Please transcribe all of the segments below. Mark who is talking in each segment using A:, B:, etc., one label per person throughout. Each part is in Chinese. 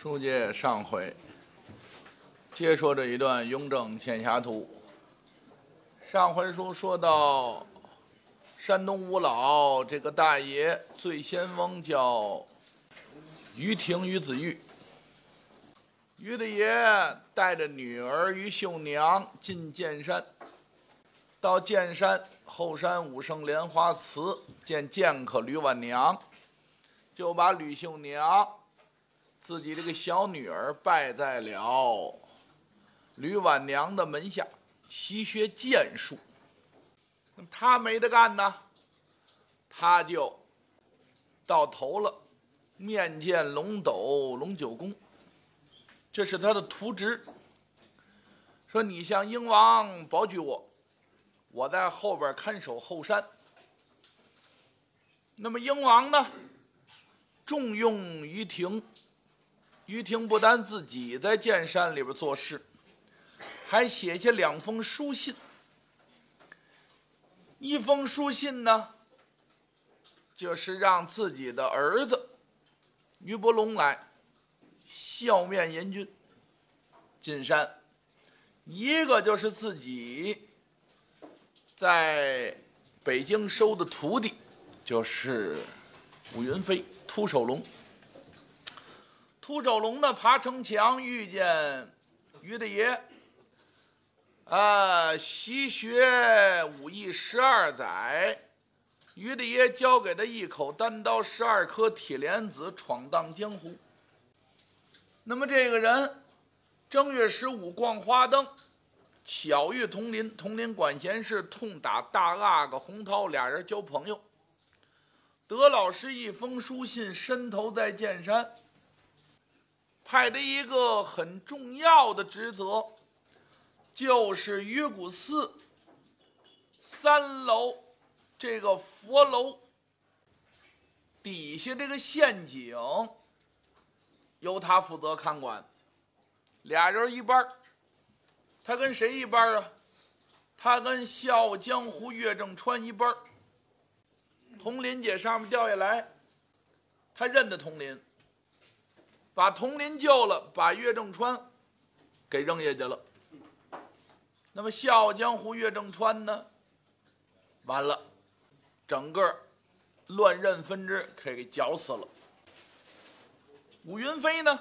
A: 书接上回，接说这一段《雍正剑侠图》。上回书说到，山东五老这个大爷醉仙翁叫于廷于子玉，于大爷带着女儿于秀娘进剑山，到剑山后山五圣莲花祠见剑客吕婉娘，就把吕秀娘。自己这个小女儿拜在了吕婉娘的门下，习学剑术。他没得干呢，他就到头了，面见龙斗龙九公，这是他的图职。说你向英王保举我，我在后边看守后山。那么英王呢，重用于庭。于廷不但自己在剑山里边做事，还写下两封书信。一封书信呢，就是让自己的儿子于伯龙来笑面迎君进山；一个就是自己在北京收的徒弟，就是武云飞、秃手龙。秃手龙呢，爬城墙遇见于大爷，啊，习学武艺十二载，于大爷教给他一口单刀，十二颗铁莲子，闯荡江湖。那么这个人，正月十五逛花灯，巧遇佟林，佟林管闲事，痛打大阿哥洪涛，俩人交朋友。得老师一封书信，伸头在剑山。派的一个很重要的职责，就是鱼骨寺三楼这个佛楼底下这个陷阱，由他负责看管。俩人一班他跟谁一班啊？他跟《笑傲江湖》岳正川一班佟林姐上面掉下来，他认得佟林。把佟林救了，把岳正川给扔下去了。那么《笑傲江湖》岳正川呢？完了，整个乱刃分支可，给绞死了。武云飞呢，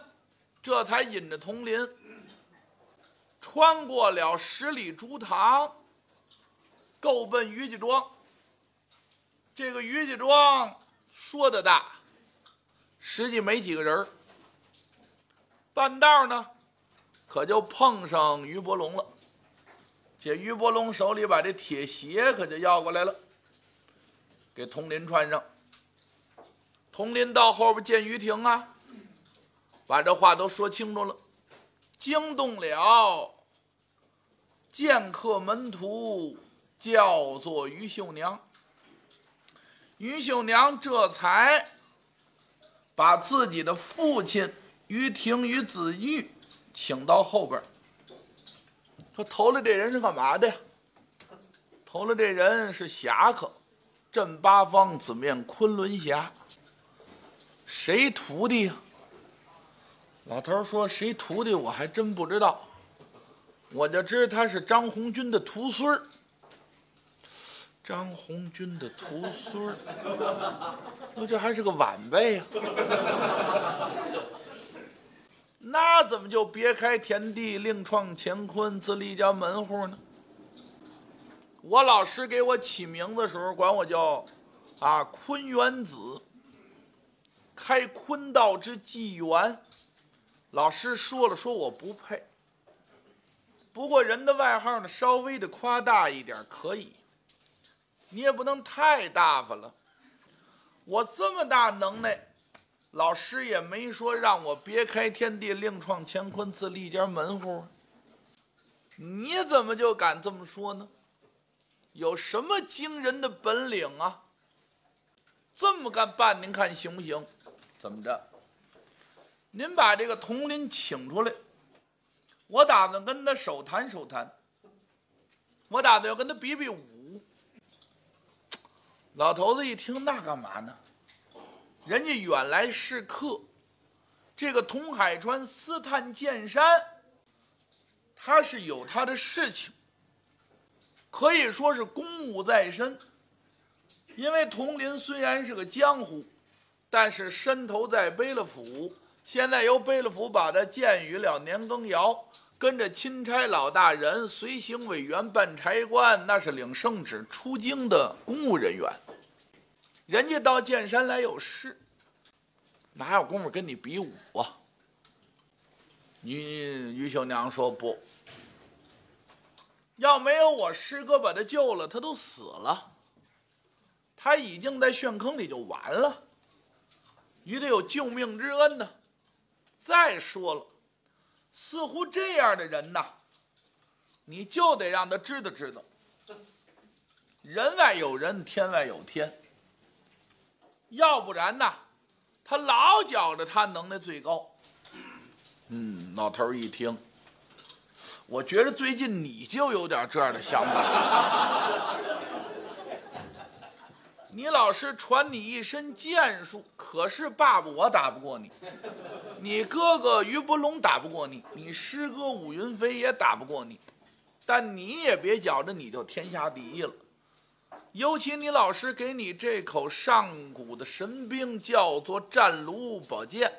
A: 这才引着佟林穿过了十里竹塘，够奔于家庄。这个于家庄说的大，实际没几个人半道呢，可就碰上于伯龙了。这于伯龙手里把这铁鞋可就要过来了，给佟林穿上。佟林到后边见于婷啊，把这话都说清楚了，惊动了剑客门徒，叫做于秀娘。于秀娘这才把自己的父亲。于廷于子玉，请到后边说投了这人是干嘛的呀？投了这人是侠客，镇八方，紫面昆仑侠。谁徒弟呀？老头说谁徒弟我还真不知道，我就知他是张红军的徒孙。张红军的徒孙儿，那这还是个晚辈呀。那怎么就别开天地，另创乾坤，自立家门户呢？我老师给我起名字的时候，管我叫啊坤元子，开坤道之纪元。老师说了，说我不配。不过人的外号呢，稍微的夸大一点可以，你也不能太大发了。我这么大能耐。老师也没说让我别开天地，另创乾坤，自立家门户。你怎么就敢这么说呢？有什么惊人的本领啊？这么干办，您看行不行？怎么着？您把这个佟林请出来，我打算跟他手谈手谈。我打算要跟他比比武。老头子一听，那干嘛呢？人家远来是客，这个童海川私探剑山，他是有他的事情，可以说是公务在身。因为佟林虽然是个江湖，但是身头在贝勒府，现在由贝勒府把他荐于了年羹尧，跟着钦差老大人、随行委员、办差官，那是领圣旨出京的公务人员。人家到剑山来有事，哪有功夫跟你比武啊？你于秀娘说不，要没有我师哥把他救了，他都死了。他已经在陷坑里就完了，你得有救命之恩呢。再说了，似乎这样的人呐，你就得让他知道知道，人外有人，天外有天。要不然呢，他老觉着他能耐最高。嗯，老头一听，我觉得最近你就有点这样的想法。你老师传你一身剑术，可是爸爸我打不过你，你哥哥于伯龙打不过你，你师哥武云飞也打不过你，但你也别觉着你就天下第一了。尤其你老师给你这口上古的神兵叫做战卢宝剑，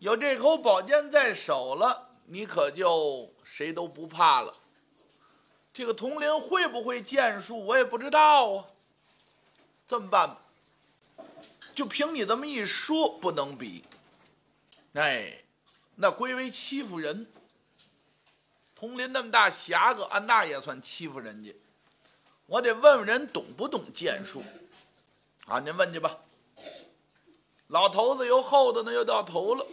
A: 有这口宝剑在手了，你可就谁都不怕了。这个佟林会不会剑术，我也不知道啊。这么办吧，就凭你这么一说，不能比。哎，那归为欺负人。佟林那么大侠个，按那也算欺负人家。我得问问人懂不懂剑术。啊，您问去吧。老头子由后头呢又到头了，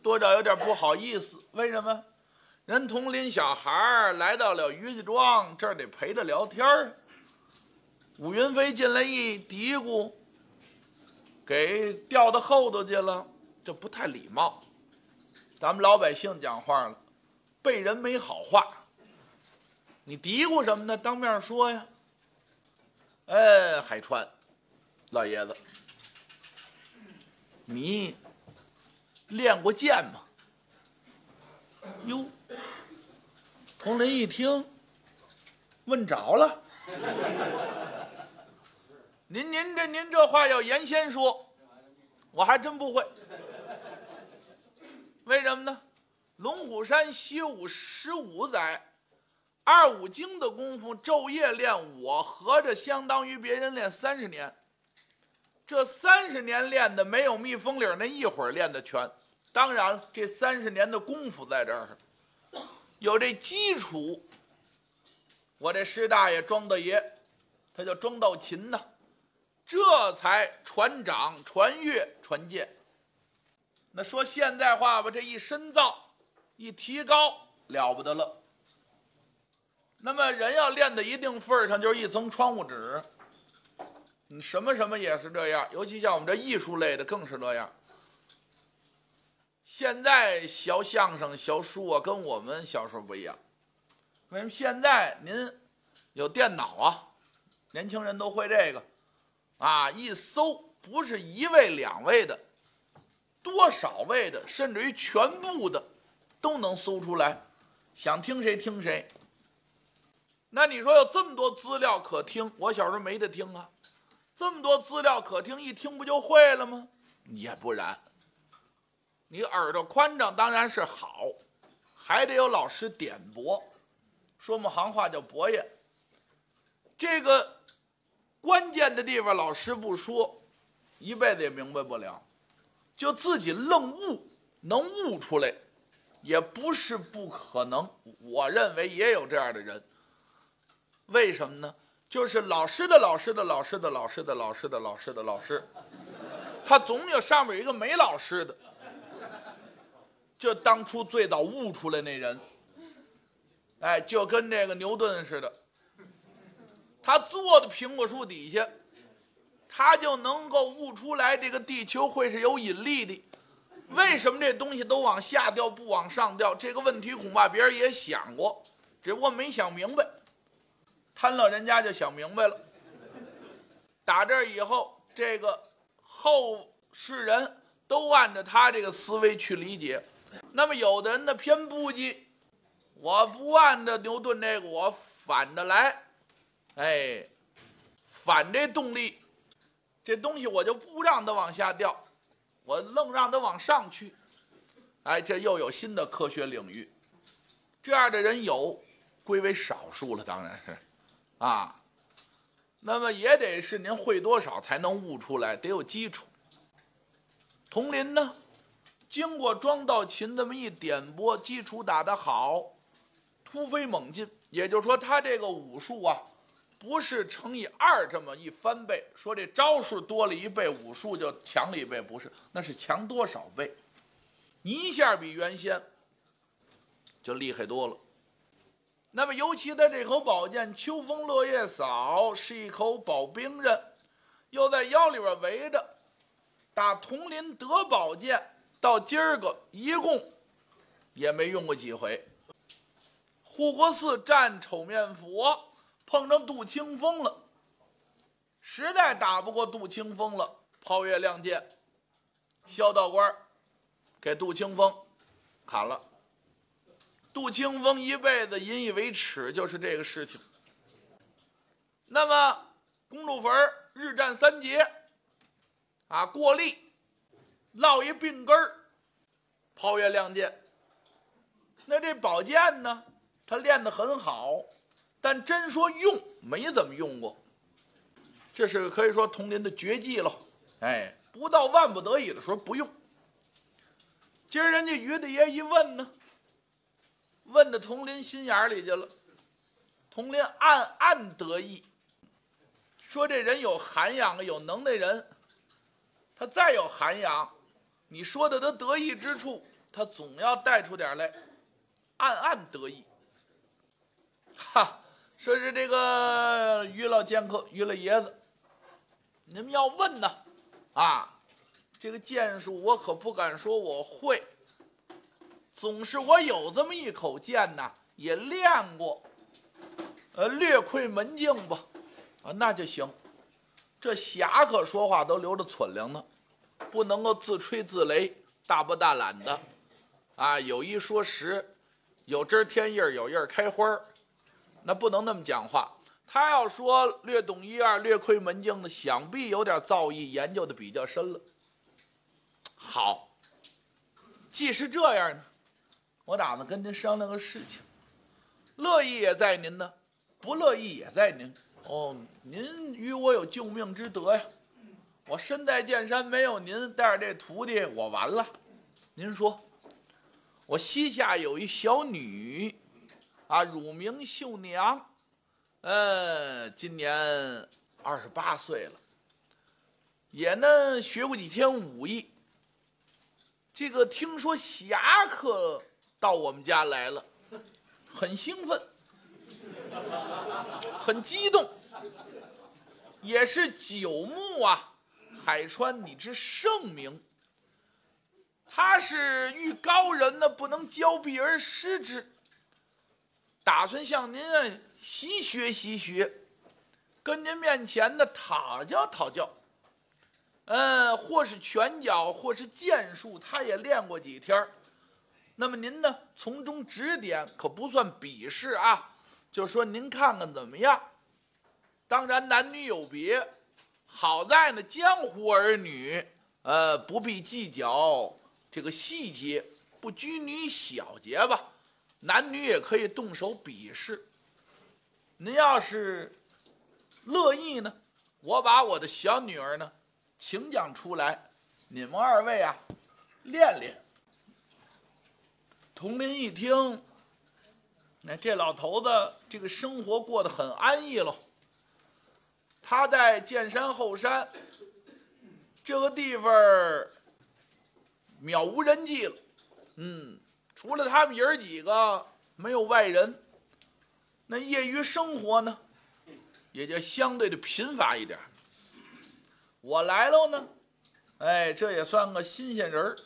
A: 多少有点不好意思。为什么？人同林小孩来到了于家庄，这儿得陪着聊天儿。武云飞进来一嘀咕，给调到后头去了，这不太礼貌。咱们老百姓讲话了，背人没好话。你嘀咕什么呢？当面说呀。哎，海川，老爷子，你练过剑吗？哟，佟林一听，问着了。您您这您这话要严先说，我还真不会。为什么呢？龙虎山习武十五载，二五经的功夫昼夜练，我合着相当于别人练三十年。这三十年练的没有蜜蜂岭那一会儿练的全。当然，这三十年的功夫在这儿，有这基础。我这师大爷庄大爷，他叫庄道勤呐。这才传掌、传阅、传剑。那说现在话吧，这一深造、一提高，了不得了。那么人要练到一定份儿上，就是一层窗户纸。你什么什么也是这样，尤其像我们这艺术类的，更是这样。现在学相声、学书啊，跟我们小时候不一样。为什么现在您有电脑啊？年轻人都会这个。啊！一搜不是一位两位的，多少位的，甚至于全部的，都能搜出来。想听谁听谁。那你说有这么多资料可听，我小时候没得听啊。这么多资料可听，一听不就会了吗？也不然。你耳朵宽敞当然是好，还得有老师点拨。说我们行话叫博爷。这个。关键的地方，老师不说，一辈子也明白不了，就自己愣悟，能悟出来，也不是不可能。我认为也有这样的人。为什么呢？就是老师的老师的老师的老师的老师的老师的老师，他总有上面一个没老师的。就当初最早悟出来那人，哎，就跟这个牛顿似的。他坐在苹果树底下，他就能够悟出来这个地球会是有引力的。为什么这东西都往下掉不往上掉？这个问题恐怕别人也想过，只不过没想明白。贪了人家就想明白了。打这以后，这个后世人都按照他这个思维去理解。那么有的人呢偏不计，我不按照牛顿这个，我反着来，哎，反这动力，这东西我就不让它往下掉，我愣让它往上去，哎，这又有新的科学领域。这样的人有，归为少数了，当然是，啊，那么也得是您会多少才能悟出来，得有基础。佟林呢，经过庄道勤这么一点拨，基础打得好，突飞猛进。也就是说，他这个武术啊，不是乘以二这么一翻倍，说这招数多了一倍，武术就强了一倍，不是，那是强多少倍？一下比原先。就厉害多了。那么，尤其他这口宝剑“秋风落叶扫”是一口宝兵刃，又在腰里边围着。打铜林得宝剑到今儿个，一共也没用过几回。护国寺战丑面佛，碰着杜清风了，实在打不过杜清风了，抛月亮剑，萧道官给杜清风砍了。杜清风一辈子引以为耻，就是这个事情。那么，公主坟日战三捷，啊，过力，落一病根儿，抛月亮剑。那这宝剑呢，他练得很好，但真说用，没怎么用过。这是可以说佟林的绝技了。哎，不到万不得已的时候不用。今儿人家于大爷一问呢。问到佟林心眼里去了，佟林暗暗得意，说这人有涵养、有能耐人，他再有涵养，你说的他得意之处，他总要带出点来，暗暗得意。哈，说是这个于老剑客、于老爷子，你们要问呢，啊，这个剑术我可不敢说我会。总是我有这么一口剑呐，也练过，呃，略窥门径吧，啊，那就行。这侠客说话都留着存粮呢，不能够自吹自擂、大不大懒的，啊，有一说十，有枝添叶，有叶开花那不能那么讲话。他要说略懂一二、略窥门径的，想必有点造诣，研究的比较深了。好，既是这样呢。我打算跟您商量个事情，乐意也在您呢，不乐意也在您。哦，您与我有救命之德呀！我身在剑山，没有您带着这徒弟，我完了。您说，我膝下有一小女，啊，乳名秀娘，嗯，今年二十八岁了，也呢学过几天武艺。这个听说侠客。到我们家来了，很兴奋，很激动，也是久慕啊，海川你之盛名。他是遇高人呢，不能交臂而失之，打算向您啊习学习学，跟您面前的讨教讨教。嗯，或是拳脚，或是剑术，他也练过几天儿那么您呢？从中指点，可不算鄙视啊。就说您看看怎么样？当然男女有别，好在呢江湖儿女，呃，不必计较这个细节，不拘泥小节吧。男女也可以动手比试。您要是乐意呢，我把我的小女儿呢请讲出来，你们二位啊练练。佟林一听，那这老头子这个生活过得很安逸喽。他在剑山后山这个地方渺无人迹了，嗯，除了他们爷儿几个，没有外人。那业余生活呢，也就相对的贫乏一点。我来喽呢，哎，这也算个新鲜人儿。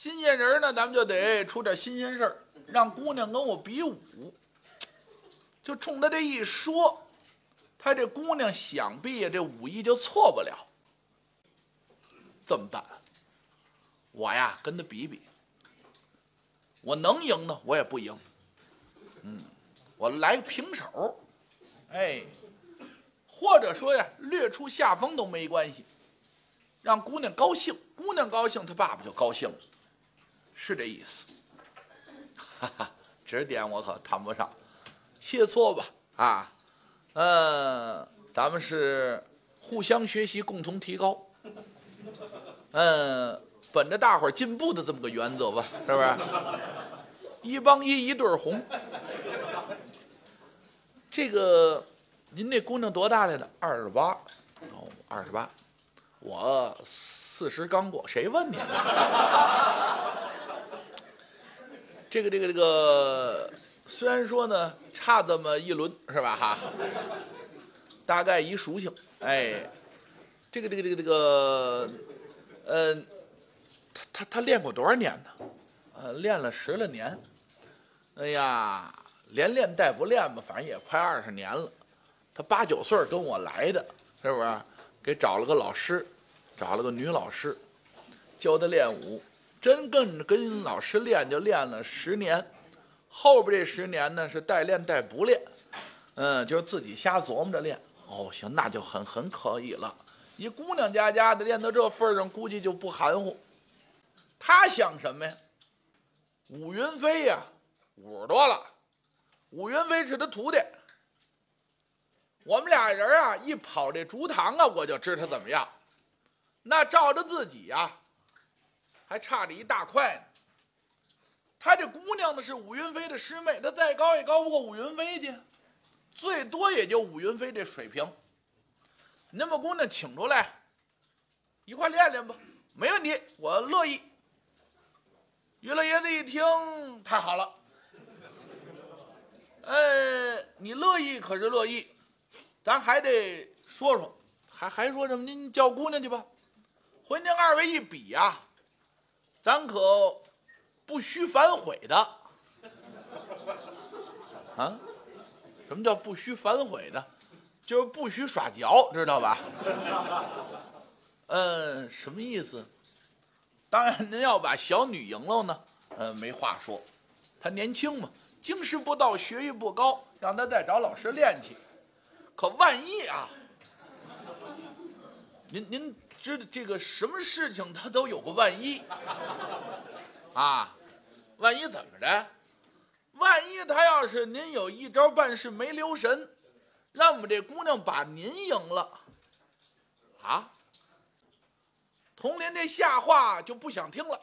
A: 新鲜人呢，咱们就得出点新鲜事儿，让姑娘跟我比武。就冲他这一说，他这姑娘想必呀这武艺就错不了。怎么办？我呀跟他比比，我能赢呢，我也不赢。嗯，我来个平手，哎，或者说呀，略出下风都没关系，让姑娘高兴，姑娘高兴，他爸爸就高兴了，是这意思。哈哈，指点我可谈不上，切磋吧啊，嗯，咱们是互相学习，共同提高，嗯，本着大伙儿进步的这么个原则吧，是不是？一帮一，一对红。这个，您那姑娘多大来着？二十八，哦，二十八，我四十刚过，谁问你？这个这个这个，虽然说呢差这么一轮是吧哈，大概一属性，哎，这个这个这个这个，呃，他他他练过多少年呢？呃，练了十来年，哎呀，连练带不练吧，反正也快二十年了。他八九岁跟我来的，是不是？给找了个老师，找了个女老师，教他练武。真跟跟老师练，就练了十年，后边这十年呢是带练带不练，嗯，就是自己瞎琢磨着练。哦，行，那就很很可以了。一姑娘家家的练到这份上，估计就不含糊。他想什么呀？武云飞呀，五十多了，武云飞是他徒弟。我们俩人啊，一跑这竹堂啊，我就知他怎么样。那照着自己呀。还差着一大块呢。他这姑娘呢是武云飞的师妹，她再高也高不过武云飞去，最多也就武云飞这水平。您把姑娘请出来，一块练练吧，没问题，我乐意。于老爷子一听，太好了。呃，你乐意可是乐意，咱还得说说，还还说什么？您叫姑娘去吧。回您二位一比呀。咱可不须反悔的啊！什么叫不须反悔的？就是不许耍脚，知道吧？嗯，什么意思？当然，您要把小女赢了呢，嗯，没话说。她年轻嘛，经师不到，学艺不高，让她再找老师练去。可万一啊，您您。知这个什么事情，他都有个万一啊！万一怎么着？万一他要是您有一招办事没留神，让我们这姑娘把您赢了啊！佟林这下话就不想听了，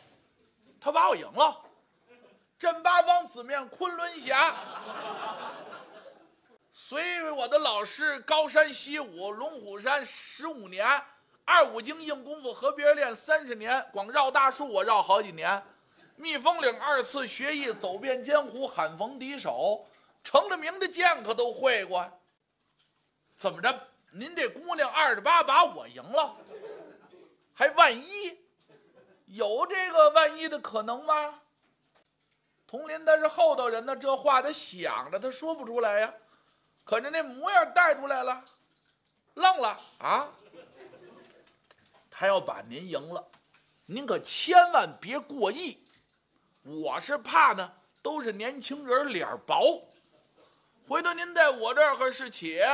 A: 他把我赢了，镇八方紫面昆仑峡，随我的老师高山习武，龙虎山十五年。二五经硬功夫和别人练三十年，光绕大树我绕好几年。蜜蜂岭二次学艺，走遍江湖喊逢敌手，成了名的剑客都会过。怎么着？您这姑娘二十八把我赢了，还万一有这个万一的可能吗？佟林他是厚道人呢，这话他想着，他说不出来呀。可是那模样带出来了，愣了啊！他要把您赢了，您可千万别过意。我是怕呢，都是年轻人脸薄，回头您在我这儿可是且。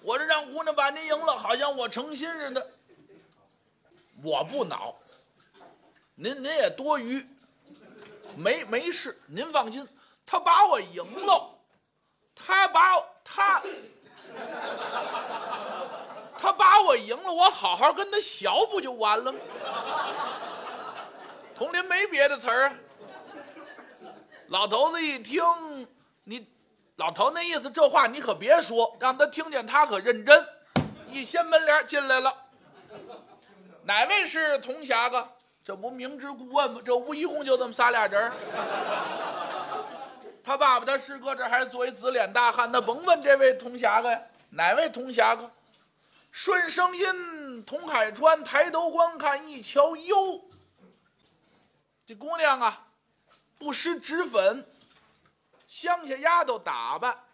A: 我这让姑娘把您赢了，好像我成心似的。我不恼，您您也多余，没没事，您放心。他把我赢了，他把他。他把我赢了，我好好跟他学不就完了吗？佟林没别的词儿。老头子一听，你老头那意思，这话你可别说，让他听见他可认真。一掀门帘进来了，哪位是童侠哥？这不明知故问吗？这屋一共就这么仨俩人他爸爸他师哥这还是作为紫脸大汉，那甭问这位童侠哥呀，哪位童侠哥？顺声音，童海川抬头观看，一瞧，哟，这姑娘啊，不施脂粉，乡下丫头打扮，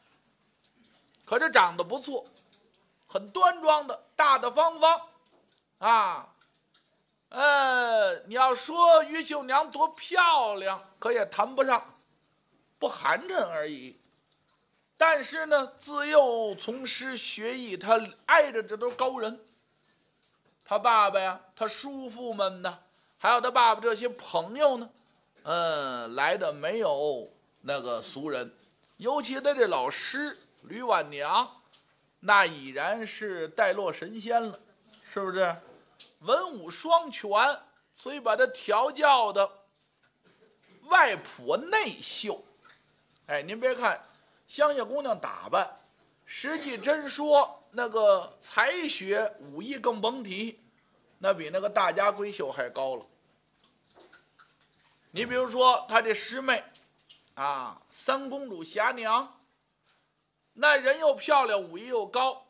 A: 可这长得不错，很端庄的，大大方方，啊，呃你要说于秀娘多漂亮，可也谈不上，不寒碜而已。但是呢，自幼从师学艺，他挨着这都高人。他爸爸呀，他叔父们呢，还有他爸爸这些朋友呢，嗯，来的没有那个俗人，尤其他这老师吕婉娘，那已然是带落神仙了，是不是？文武双全，所以把他调教的外朴内秀。哎，您别看乡下姑娘打扮，实际真说那个才学武艺更甭提，那比那个大家闺秀还高了。你比如说他这师妹，啊，三公主霞娘，那人又漂亮，武艺又高，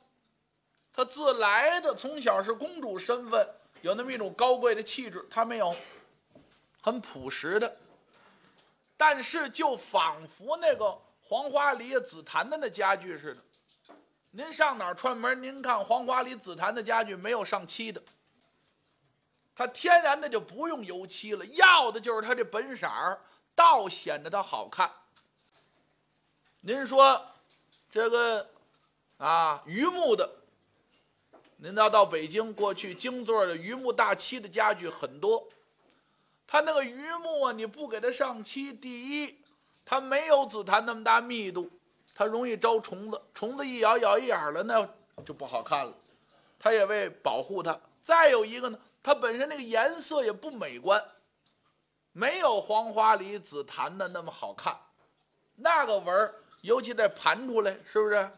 A: 她自来的从小是公主身份。有那么一种高贵的气质，她没有，很朴实的，但是就仿佛那个黄花梨紫檀的那家具似的。您上哪儿串门？您看黄花梨紫檀的家具没有上漆的，它天然的就不用油漆了，要的就是它这本色儿，倒显得它好看。您说这个啊，榆木的。您要到北京，过去京座的榆木大漆的家具很多，它那个榆木啊，你不给它上漆，第一，它没有紫檀那么大密度，它容易招虫子，虫子一咬咬一眼了，那就不好看了。它也为保护它。再有一个呢，它本身那个颜色也不美观，没有黄花梨紫檀的那么好看，那个纹儿，尤其在盘出来，是不是？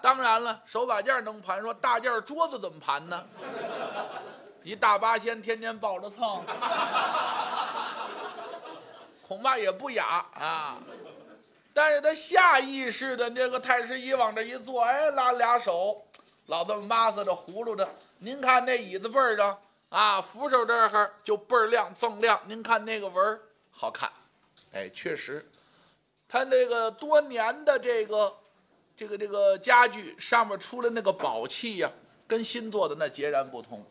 A: 当然了，手把件能盘，说大件桌子怎么盘呢？一大八仙天天抱着蹭，恐怕也不雅啊。但是他下意识的那个太师椅往这一坐，哎，拉俩手，老这么抹着葫芦着。您看那椅子背儿上啊，扶手这儿就倍儿亮，锃亮。您看那个纹儿好看，哎，确实，他那个多年的这个。这个这个家具上面出来那个宝气呀，跟新做的那截然不同。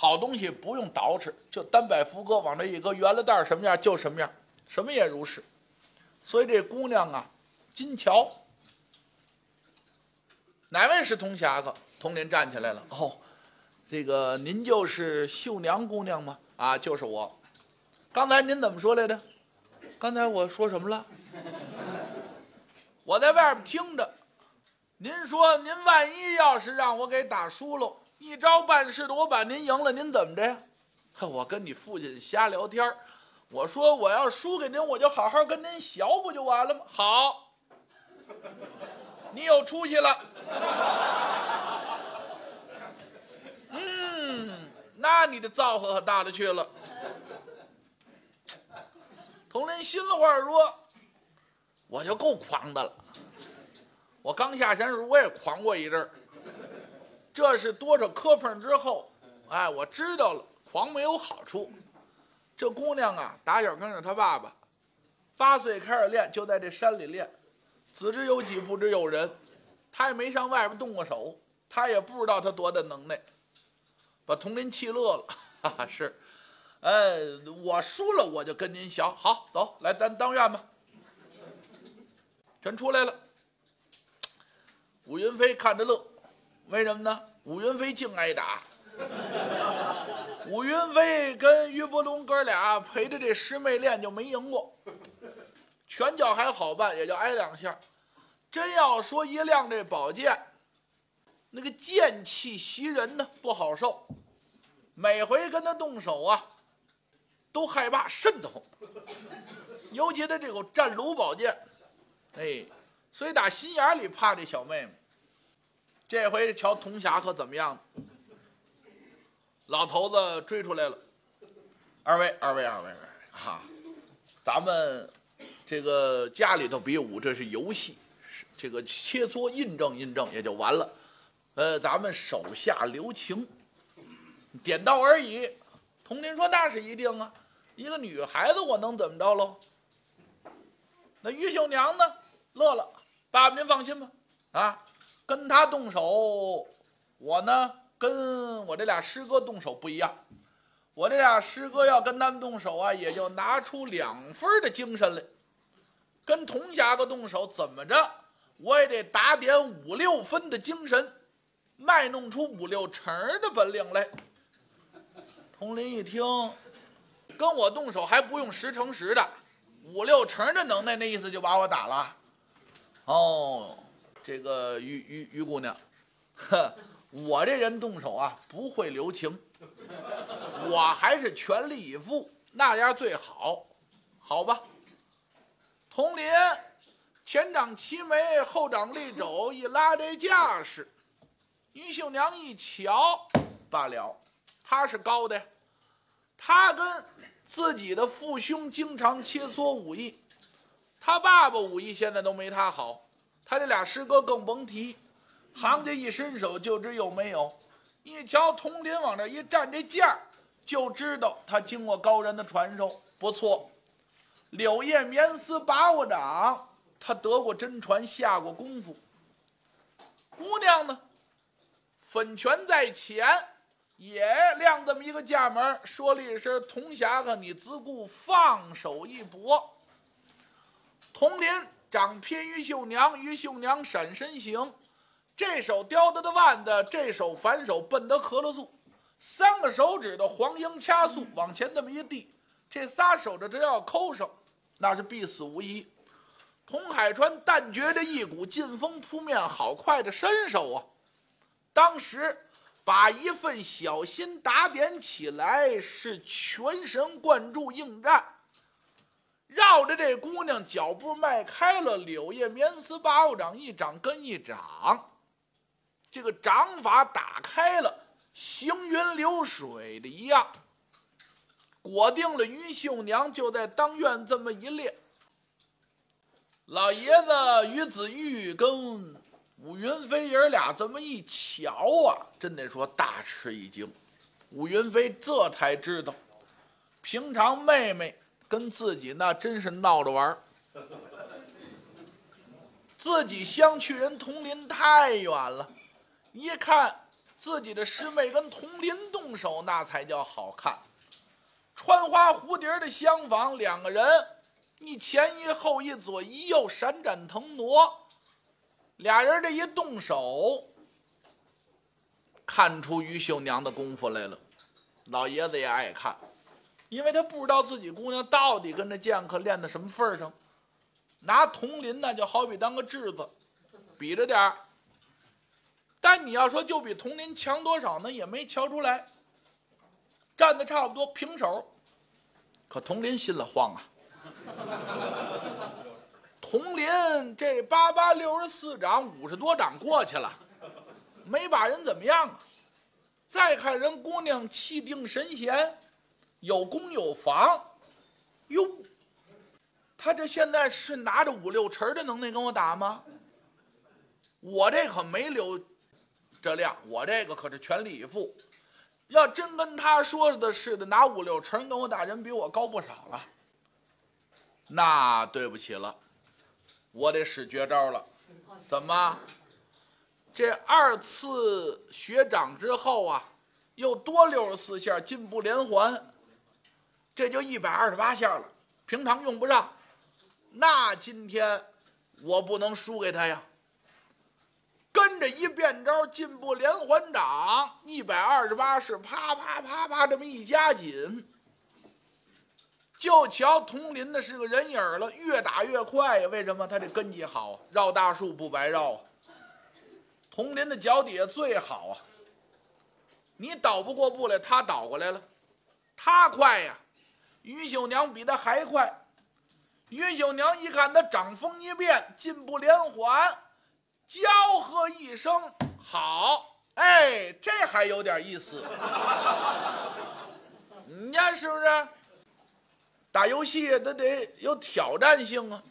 A: 好东西不用捯饬，就单摆福哥往这一搁，原来袋什么样就什么样，什么也如是。所以这姑娘啊，金桥，哪位是铜匣子？铜林站起来了。哦，这个您就是秀娘姑娘吗？啊，就是我。刚才您怎么说来着？刚才我说什么了？我在外边听着，您说您万一要是让我给打输了，一招半式的我把您赢了，您怎么着呀？我跟你父亲瞎聊天我说我要输给您，我就好好跟您学，不就完了吗？好，你有出息了。嗯，那你的造化可大了去了。佟林心里话说。我就够狂的了。我刚下山时候我也狂过一阵儿，这是多少磕碰之后，哎，我知道了，狂没有好处。这姑娘啊，打小跟着她爸爸，八岁开始练，就在这山里练，子之有己，不知有人。她也没上外边动过手，她也不知道她多大能耐，把佟林气乐了。哈哈，是，呃，我输了我就跟您学，好，走，来咱当院吧。全出来了。武云飞看着乐，为什么呢？武云飞净挨打。武云飞跟于伯龙哥俩陪着这师妹练就没赢过，拳脚还好办，也就挨两下。真要说一亮这宝剑，那个剑气袭人呢，不好受。每回跟他动手啊，都害怕瘆得慌。尤其他这个战卢宝剑。哎，所以打心眼里怕这小妹妹。这回瞧童侠可怎么样？老头子追出来了，二位，二位，二位，哈，咱们这个家里头比武，这是游戏，这个切磋印证印证也就完了。呃，咱们手下留情，点到而已。童林说：“那是一定啊，一个女孩子，我能怎么着喽？”那于秀娘呢？乐了，爸爸您放心吧，啊，跟他动手，我呢跟我这俩师哥动手不一样，我这俩师哥要跟他们动手啊，也就拿出两分的精神来。跟童侠哥动手，怎么着，我也得打点五六分的精神，卖弄出五六成的本领来。童林一听，跟我动手还不用十乘十的，五六成的能耐，那意思就把我打了。哦，这个于于于姑娘，呵，我这人动手啊不会留情，我还是全力以赴，那样最好，好吧？佟林前掌齐眉，后掌立肘，一拉这架势，于秀娘一瞧，罢了，他是高的，他跟自己的父兄经常切磋武艺。他爸爸武艺现在都没他好，他这俩师哥更甭提。行家一伸手就知有没有，一瞧童林往这一站，这架就知道他经过高人的传授，不错。柳叶棉丝把握掌，他得过真传，下过功夫。姑娘呢，粉拳在前，也亮这么一个架门，说了一声：“童侠客，你自顾放手一搏。”童林掌偏于秀娘，于秀娘闪身行，这手叼他的腕子，这手反手奔得咳了速，三个手指的黄莺掐速往前这么一递，这仨手指真要抠上，那是必死无疑。童海川但觉着一股劲风扑面，好快的身手啊！当时把一份小心打点起来，是全神贯注应战。绕着这姑娘脚步迈开了，柳叶棉丝八握掌，一掌跟一掌，这个掌法打开了，行云流水的一样，果定了于秀娘就在当院这么一练。老爷子于子玉跟武云飞爷俩这么一瞧啊，真得说大吃一惊。武云飞这才知道，平常妹妹。跟自己那真是闹着玩儿，自己相去人佟林太远了，一看自己的师妹跟佟林动手，那才叫好看。穿花蝴蝶的厢房，两个人一前一后，一左一右，闪展腾挪，俩人这一动手，看出于秀娘的功夫来了，老爷子也爱看。因为他不知道自己姑娘到底跟这剑客练到什么份上，拿铜林那就好比当个质子，比着点儿。但你要说就比铜林强多少呢？也没瞧出来，站的差不多平手。可铜林心里慌啊！铜林这八八六十四掌五十多掌过去了，没把人怎么样啊？再看人姑娘气定神闲。有攻有防，哟，他这现在是拿着五六成的能耐跟我打吗？我这可没留这量，我这个可是全力以赴。要真跟他说的似的，拿五六成跟我打，人比我高不少了。那对不起了，我得使绝招了。怎么？这二次学掌之后啊，又多六十四下，进步连环。这就一百二十八下了，平常用不上，那今天我不能输给他呀。跟着一变招，进步连环掌，一百二十八式，啪啪啪啪这么一加紧，就瞧佟林的是个人影了，越打越快呀。为什么？他这根基好，绕大树不白绕啊。佟林的脚底下最好啊，你倒不过步来，他倒过来了，他快呀。于秀娘比他还快，于秀娘一看他掌风一变，进步连环，娇喝一声：“好！”哎，这还有点意思。你看是不是？打游戏他得有挑战性啊。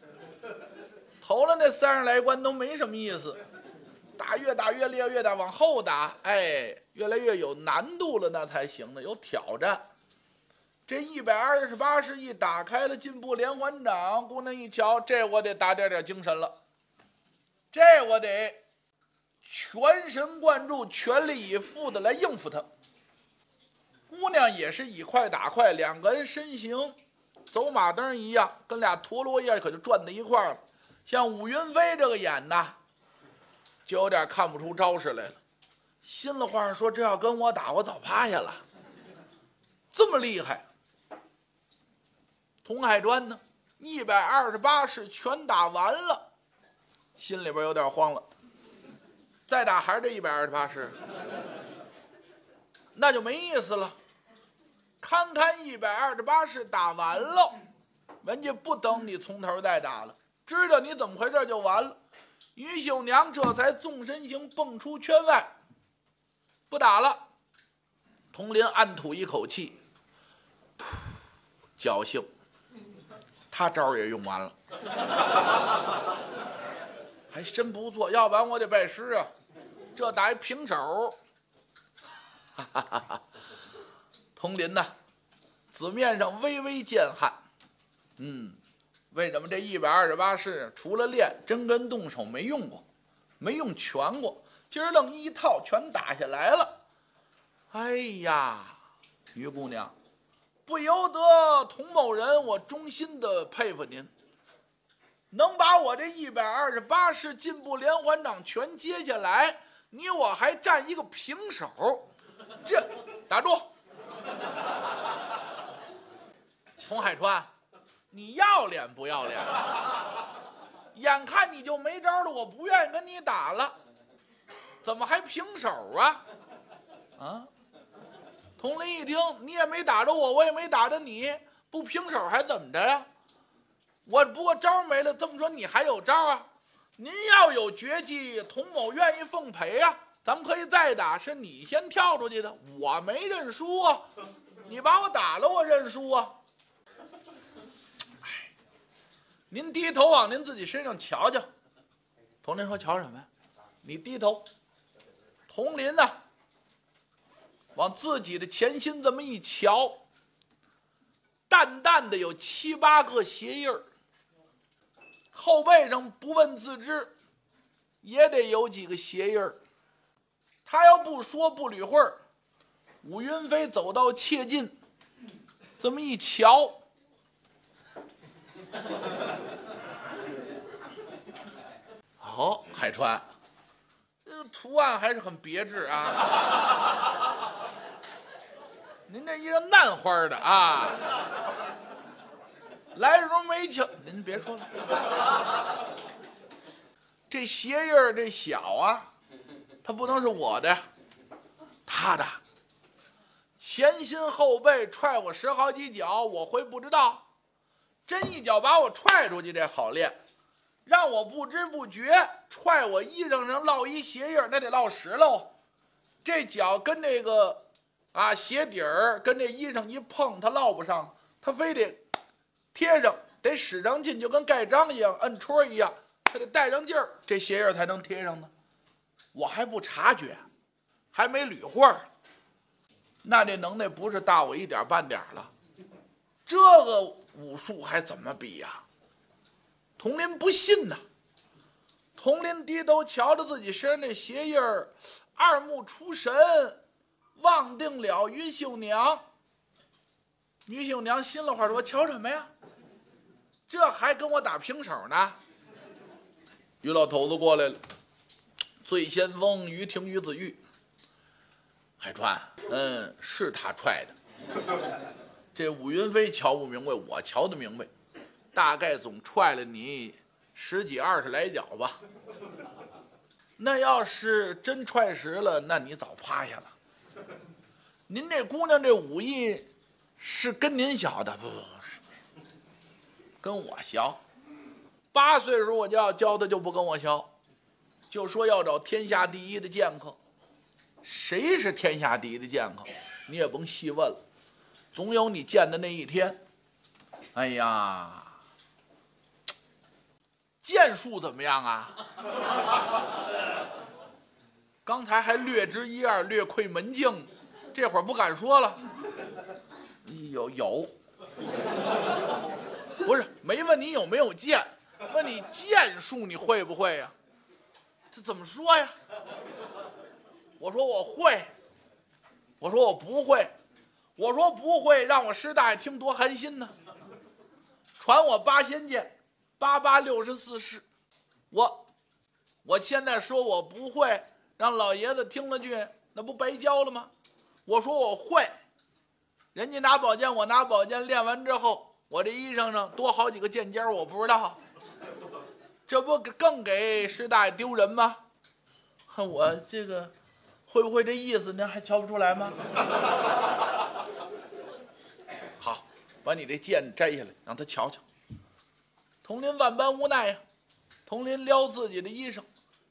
A: 投了那三十来关都没什么意思，打越打越烈，越打往后打，哎，越来越有难度了，那才行呢，有挑战。这一百二十八式一打开了，进步连环掌。姑娘一瞧，这我得打点点精神了，这我得全神贯注、全力以赴的来应付他。姑娘也是以快打快，两个人身形走马灯一样，跟俩陀螺一样，可就转在一块了。像武云飞这个眼呐，就有点看不出招式来了。心里话说：这要跟我打，我早趴下了。这么厉害，童海川呢？一百二十八式全打完了，心里边有点慌了。再打还是这一百二十八式，那就没意思了。堪堪一百二十八式打完了，人家不等你从头再打了，知道你怎么回事就完了。于秀娘这才纵身行蹦出圈外，不打了。佟林暗吐一口气，侥幸，他招也用完了，还真不错。要不然我得拜师啊。这打一平手，哈哈哈哈！佟林呐，紫面上微微见汗。嗯，为什么这一百二十八式除了练，真跟动手没用过，没用全过？今儿愣一套全打下来了。哎呀，于姑娘，不由得佟某人，我衷心的佩服您，能把我这一百二十八式进步连环掌全接下来。你我还占一个平手，这打住！童海川，你要脸不要脸？眼看你就没招了，我不愿意跟你打了，怎么还平手啊？啊！童林一听，你也没打着我，我也没打着你，不平手还怎么着呀？我不过招没了，这么说你还有招啊？您要有绝技，童某愿意奉陪呀。咱们可以再打，是你先跳出去的，我没认输啊。你把我打了，我认输啊。哎，您低头往您自己身上瞧瞧。佟林说：“瞧什么呀？你低头。”佟林呢，往自己的前心这么一瞧，淡淡的有七八个鞋印儿。后背上不问自知，也得有几个鞋印儿。他要不说不捋会儿，武云飞走到切近，这么一瞧，好，海川，这个图案还是很别致啊。您这衣裳烂花的啊。来时候没瞧，您别说了。这鞋印儿这小啊，它不能是我的，他的。前心后背踹我十好几脚，我会不知道？真一脚把我踹出去，这好练。让我不知不觉踹我衣裳上落一鞋印儿，那得落实喽。这脚跟这个啊鞋底儿跟这衣裳一碰，它落不上，它非得。贴上得使上劲，就跟盖章一样，摁戳一样，他得带上劲儿，这鞋印才能贴上呢。我还不察觉，还没捋会儿，那这能耐不是大我一点半点了。这个武术还怎么比呀？佟林不信呐。佟林低头瞧着自己身上那鞋印儿，二目出神，忘定了于秀娘。于秀娘心里话说：“瞧什么呀？”这还跟我打平手呢？于老头子过来了，醉先锋于庭于子玉，海川，嗯，是他踹的。这武云飞瞧不明白，我瞧得明白，大概总踹了你十几二十来脚吧。那要是真踹实了，那你早趴下了。您这姑娘这武艺是跟您学的不不不？跟我学，八岁时候我就要教她，就不跟我学，就说要找天下第一的剑客。谁是天下第一的剑客？你也甭细问了，总有你见的那一天。哎呀，剑术怎么样啊？刚才还略知一二，略窥门径，这会儿不敢说了。有有。不是，没问你有没有剑，问你剑术你会不会呀？这怎么说呀？我说我会，我说我不会，我说不会，让我师大爷听多寒心呢。传我八仙剑，八八六十四式。我，我现在说我不会，让老爷子听了句，那不白教了吗？我说我会，人家拿宝剑，我拿宝剑，练完之后，我这衣裳上多好几个剑尖我不知道，这不更给师大爷丢人吗？哼我这个会不会这意思，您还瞧不出来吗？好，把你这剑摘下来，让他瞧瞧。佟林万般无奈呀。佟林撩自己的衣裳，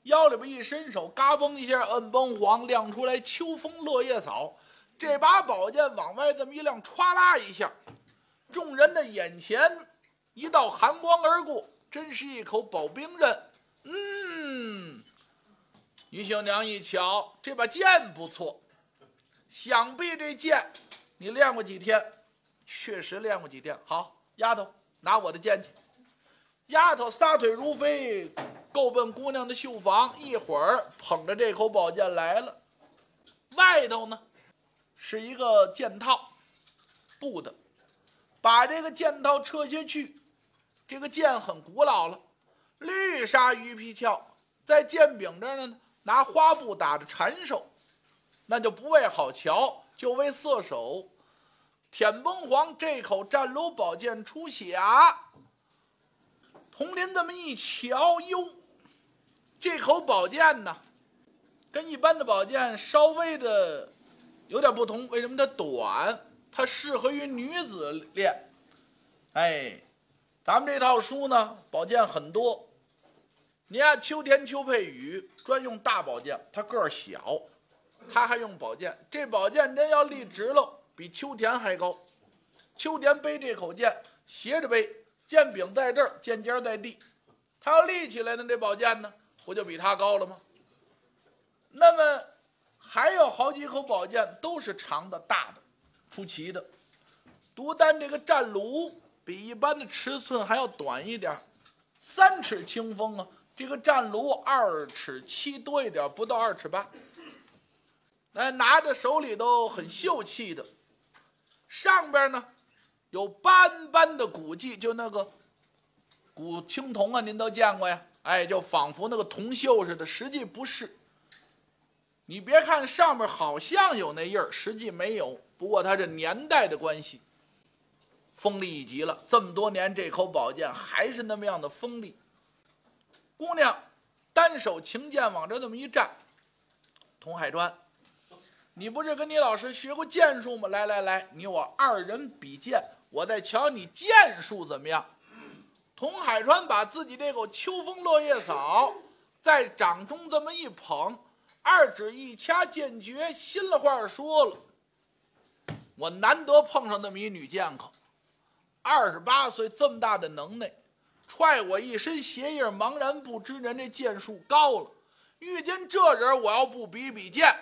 A: 腰里边一伸手，嘎嘣一下，摁崩黄，亮出来秋风落叶草。这把宝剑往外这么一亮，歘啦一下，众人的眼前一道寒光而过，真是一口宝兵刃。嗯，于秀娘一瞧，这把剑不错，想必这剑你练过几天？确实练过几天。好，丫头，拿我的剑去。丫头撒腿如飞，够奔姑娘的绣房。一会儿捧着这口宝剑来了，外头呢是一个剑套，布的。把这个剑套撤下去，这个剑很古老了，绿纱鱼皮鞘，在剑柄这儿呢，拿花布打着缠手，那就不为好瞧，就为色手。舔崩黄这口战楼宝剑出匣。佟林这么一瞧，哟，这口宝剑呢，跟一般的宝剑稍微的有点不同。为什么它短？它适合于女子练。哎，咱们这套书呢，宝剑很多。你看秋田秋佩羽专用大宝剑，他个儿小，他还用宝剑。这宝剑真要立直了，比秋田还高。秋田背这口剑斜着背。剑柄在这儿，剑尖在地，他要立起来呢，这宝剑呢，不就比他高了吗？那么还有好几口宝剑都是长的、大的、出奇的，独单这个战炉比一般的尺寸还要短一点，三尺清风啊！这个战炉二尺七多一点，不到二尺八。哎，拿着手里都很秀气的，上边呢。有斑斑的古迹，就那个古青铜啊，您都见过呀？哎，就仿佛那个铜锈似的，实际不是。你别看上面好像有那印儿，实际没有。不过它这年代的关系，锋利一极了。这么多年，这口宝剑还是那么样的锋利。姑娘单手擎剑往这这么一站，童海川，你不是跟你老师学过剑术吗？来来来，你我二人比剑。我再瞧你剑术怎么样？童海川把自己这口秋风落叶草在掌中这么一捧，二指一掐剑诀，心里话说了：我难得碰上那么一女剑客，二十八岁这么大的能耐，踹我一身鞋印，茫然不知人这剑术高了。遇见这人，我要不比比剑，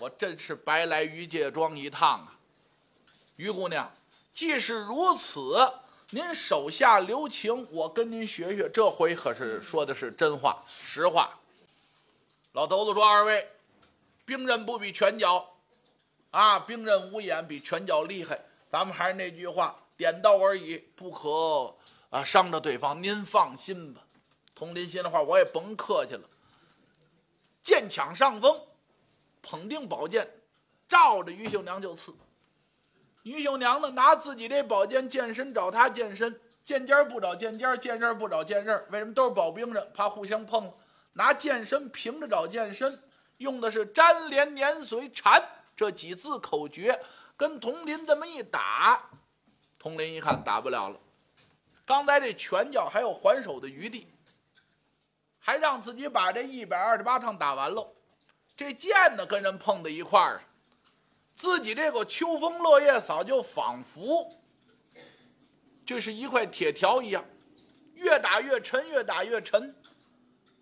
A: 我真是白来于界庄一趟啊！于姑娘，既是如此，您手下留情，我跟您学学。这回可是说的是真话、实话。老头子说：“二位，兵刃不比拳脚，啊，兵刃无眼比拳脚厉害。咱们还是那句话，点到而已，不可啊伤着对方。您放心吧。”佟林心的话，我也甭客气了。剑抢上风，捧定宝剑，照着于秀娘就刺。于秀娘呢，拿自己这宝剑剑身找他剑身，剑尖不找剑尖，剑刃不找剑刃，为什么都是宝兵刃？怕互相碰了。拿剑身平着找剑身，用的是粘连年随缠这几字口诀，跟佟林这么一打，佟林一看打不了了。刚才这拳脚还有还手的余地，还让自己把这一百二十八趟打完喽。这剑呢，跟人碰在一块儿。自己这个秋风落叶扫，就仿佛就是一块铁条一样，越打越沉，越打越沉。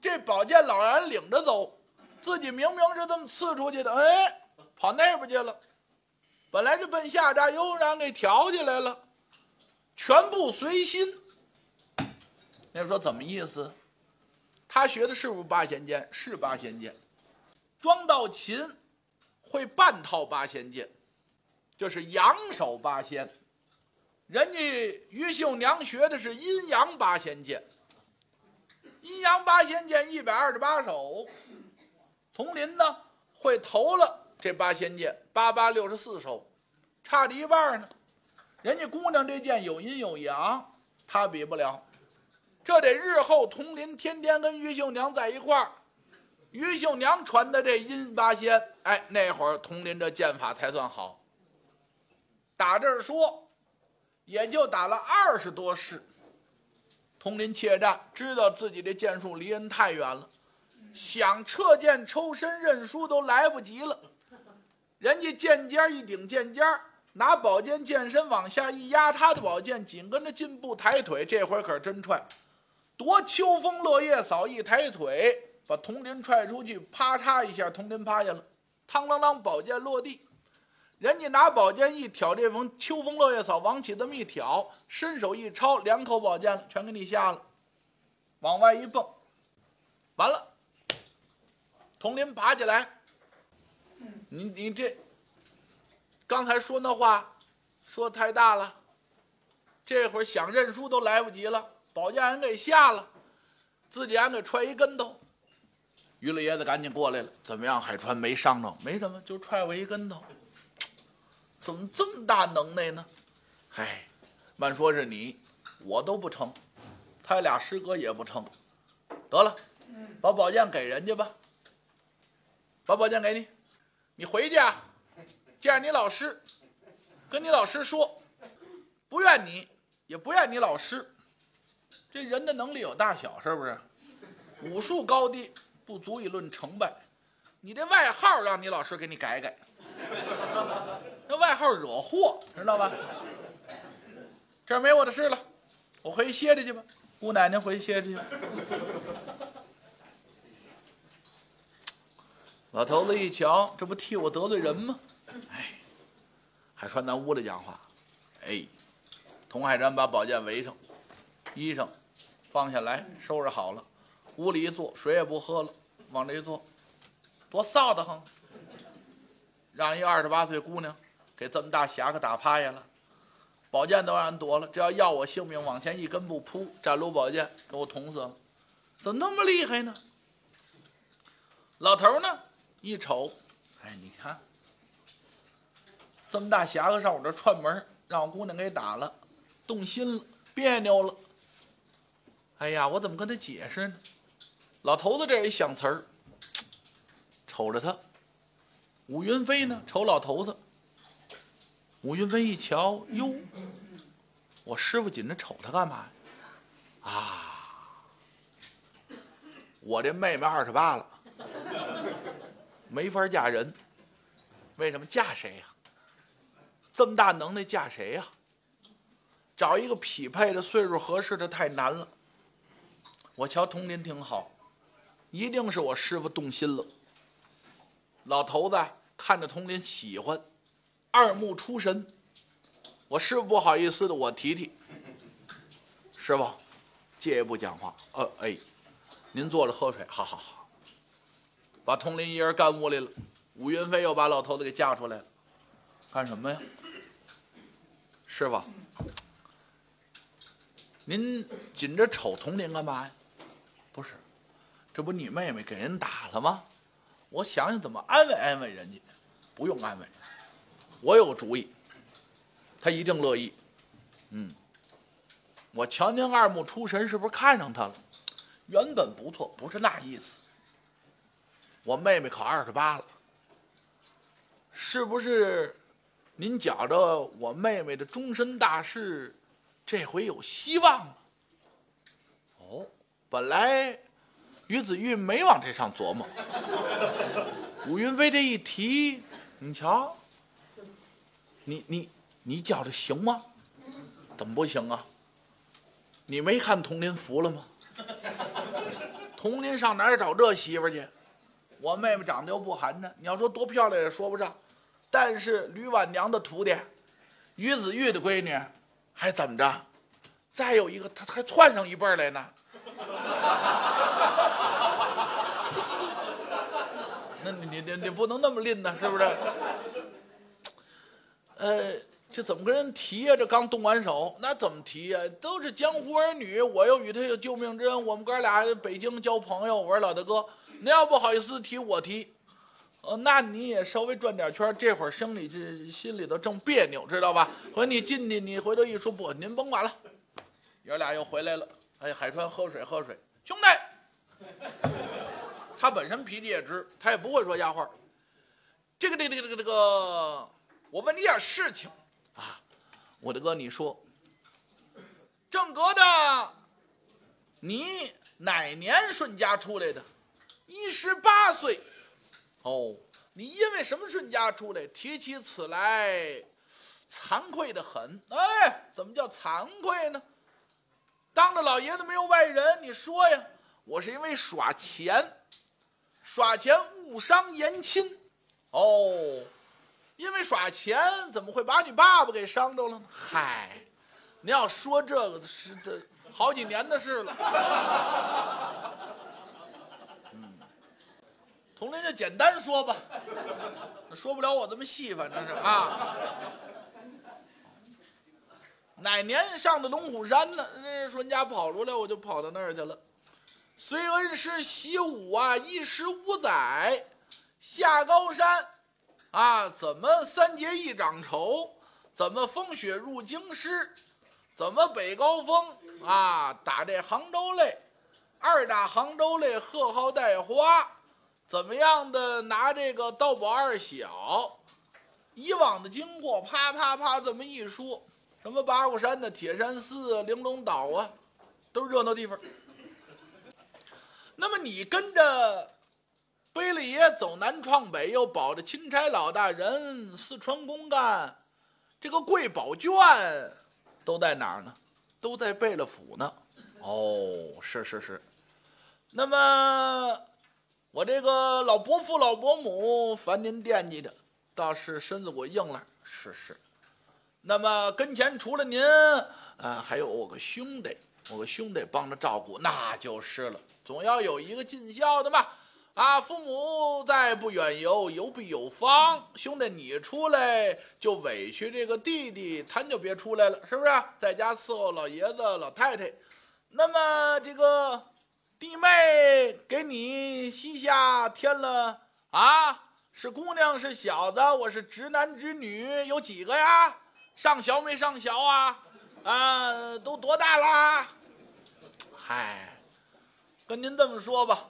A: 这宝剑老让人领着走，自己明明是这么刺出去的，哎，跑那边去了。本来是奔下扎，又让给挑起来了，全部随心。那说怎么意思？他学的是不是八仙剑？是八仙剑，庄道琴。会半套八仙剑，这是阳手八仙。人家于秀娘学的是阴阳八仙剑，阴阳八仙剑一百二十八手，佟林呢会投了这八仙剑，八八六十四手，差着一半呢。人家姑娘这剑有阴有阳，他比不了。这得日后佟林天天跟于秀娘在一块儿，于秀娘传的这阴八仙，哎，那会儿佟林这剑法才算好。打这儿说。也就打了二十多式，佟林怯战，知道自己的剑术离人太远了，想撤剑抽身认输都来不及了。人家剑尖一顶剑尖拿宝剑剑身往下一压，他的宝剑紧跟着进步抬腿，这回可真踹，夺秋风落叶扫一抬腿，把佟林踹出去，啪嚓一下，佟林趴下了，嘡啷啷，宝剑落地。人家拿宝剑一挑，这风秋风落叶草往起这么一挑，伸手一抄，两口宝剑全给你下了，往外一蹦，完了。佟林爬起来，你你这刚才说那话说太大了，这会儿想认输都来不及了，宝剑人给下了，自己还给踹一跟头。于老爷子赶紧过来了，怎么样？海川没伤着，没什么，就踹我一跟头。怎么这么大能耐呢？哎，慢说是你，我都不成，他俩师哥也不成。得了，把宝剑给人家吧。把宝剑给你，你回去啊，见着你老师，跟你老师说，不怨你，也不怨你老师。这人的能力有大小，是不是？武术高低不足以论成败。你这外号让你老师给你改改。外号惹祸，知道吧？这儿没我的事了，我回去歇着去吧。姑奶奶回去歇着去吧。老头子一瞧，这不替我得罪人吗？哎，还穿咱屋里讲话。哎，童海山把宝剑围上，衣裳放下来，收拾好了，屋里一坐，水也不喝了，往这一坐，多臊得慌。让一二十八岁姑娘。给这么大侠客打趴下了，宝剑都让人夺了。这要要我性命，往前一根步扑，斩撸宝剑，给我捅死了。怎么那么厉害呢？老头呢？一瞅，哎，你看，这么大侠客上我这串门，让我姑娘给打了，动心了，别扭了。哎呀，我怎么跟他解释呢？老头子这一想词儿，瞅着他。武云飞呢？瞅老头子。武云飞一瞧，哟，我师傅紧着瞅他干嘛呀？啊，我这妹妹二十八了，没法嫁人。为什么嫁谁呀？这么大能耐嫁谁呀？找一个匹配的、岁数合适的太难了。我瞧佟林挺好，一定是我师傅动心了。老头子看着佟林喜欢。二目出神，我师傅不好意思的，我提提。师傅，借一步讲话。呃，哎，您坐着喝水。好好好。把佟林一人干屋里了。武云飞又把老头子给架出来了。干什么呀？师傅，您紧着瞅佟林干嘛呀？不是，这不你妹妹给人打了吗？我想想怎么安慰安慰人家。不用安慰。我有主意，他一定乐意。嗯，我瞧您二目出神，是不是看上他了？原本不错，不是那意思。我妹妹可二十八了，是不是？您觉着我妹妹的终身大事，这回有希望了？哦，本来于子玉没往这上琢磨，武云飞这一提，你瞧。你你你觉着行吗？怎么不行啊？你没看佟林服了吗？佟林上哪儿找这媳妇去？我妹妹长得又不寒碜，你要说多漂亮也说不上。但是吕婉娘的徒弟，于子玉的闺女，还怎么着？再有一个，她还窜上一辈儿来呢。那你你你你不能那么吝呐，是不是？呃，这怎么跟人提呀？这刚动完手，那怎么提呀？都是江湖儿女，我又与他有救命之恩，我们哥俩北京交朋友。我说老大哥，您要不好意思提，我提。呃，那你也稍微转点圈，这会儿生理这心里头正别扭，知道吧？回你进去，你回头一说不，您甭管了。爷俩又回来了。哎，海川喝水喝水，兄弟。他本身脾气也直，他也不会说瞎话。这个这个这个这个，我问你点事情啊，我的哥，你说，正格的，你哪年顺家出来的？一十八岁。哦，你因为什么顺家出来？提起此来，惭愧的很。哎，怎么叫惭愧呢？当着老爷子没有外人，你说呀？我是因为耍钱，耍钱误伤言亲。哦，因为耍钱，怎么会把你爸爸给伤着了呢？嗨，你要说这个是这好几年的事了。嗯同林就简单说吧，说不了我这么细，反正是啊。哪年上的龙虎山呢？说人家跑出来，我就跑到那儿去了。随恩师习武啊，一十五载下高山，啊，怎么三节一掌愁？怎么风雪入京师？怎么北高峰啊？打这杭州嘞，二打杭州嘞，贺号带花。怎么样的拿这个道宝二小，以往的经过，啪啪啪这么一说，什么八卦山的铁山寺、玲珑岛啊，都是热闹地方。那么你跟着背了爷走南闯北，又保着钦差老大人、四川公干，这个贵宝卷都在哪儿呢？都在贝勒府呢。哦，是是是。那么。我这个老伯父、老伯母烦您惦记着，倒是身子骨硬了。是是，那么跟前除了您，呃，还有我个兄弟，我个兄弟帮着照顾，那就是了。总要有一个尽孝的嘛。啊，父母在不远游，游必有方。兄弟你出来就委屈这个弟弟，他就别出来了，是不是？在家伺候老爷子、老太太。那么这个。弟妹给你膝下添了啊，是姑娘是小子，我是直男直女，有几个呀？上小没上小啊？啊，都多大啦？嗨，跟您这么说吧，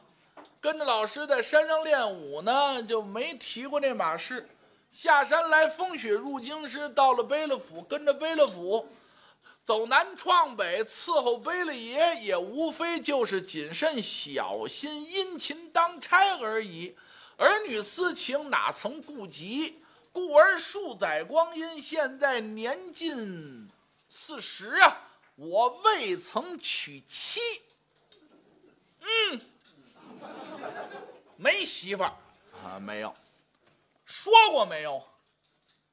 A: 跟着老师在山上练武呢，就没提过这码事。下山来风雪入京师，到了贝勒府，跟着贝勒府。走南闯北伺候贝勒爷，也无非就是谨慎小心、殷勤当差而已。儿女私情哪曾顾及？故而数载光阴，现在年近四十啊，我未曾娶妻。嗯，没媳妇儿啊？没有，说过没有？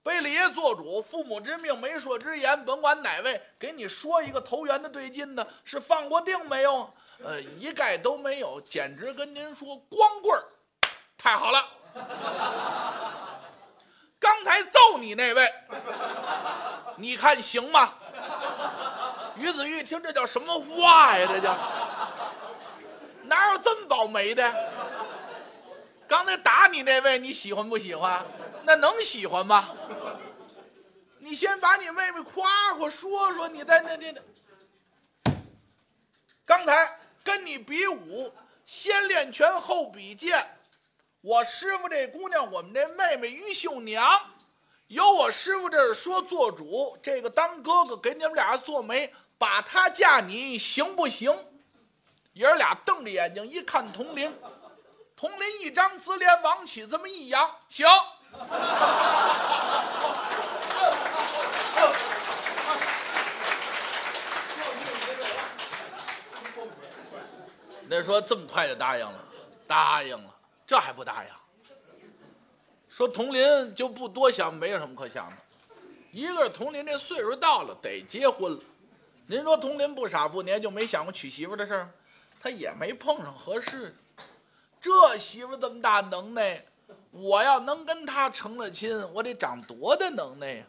A: 贝勒爷做主，父母之命，媒妁之言，甭管哪位给你说一个投缘的对劲的，是放过定没有？呃，一概都没有，简直跟您说光棍儿，太好了。刚才揍你那位，你看行吗？于子玉听这叫什么话呀？这叫哪有这么倒霉的？刚才打你那位，你喜欢不喜欢？那能喜欢吗？你先把你妹妹夸夸，说说你在那那那。刚才跟你比武，先练拳后比剑。我师傅这姑娘，我们这妹妹于秀娘，由我师傅这儿说做主，这个当哥哥给你们俩做媒，把她嫁你行不行？爷儿俩瞪着眼睛一看，佟林，佟林一张紫脸往起这么一扬，行。那说这么快就答应了，答应了，这还不答应？说佟林就不多想，没有什么可想的。一个是佟林这岁数到了，得结婚了。您说佟林不傻不年，就没想过娶媳妇的事儿？他也没碰上合适的。这媳妇这么大能耐。我要能跟他成了亲，我得长多大能耐呀？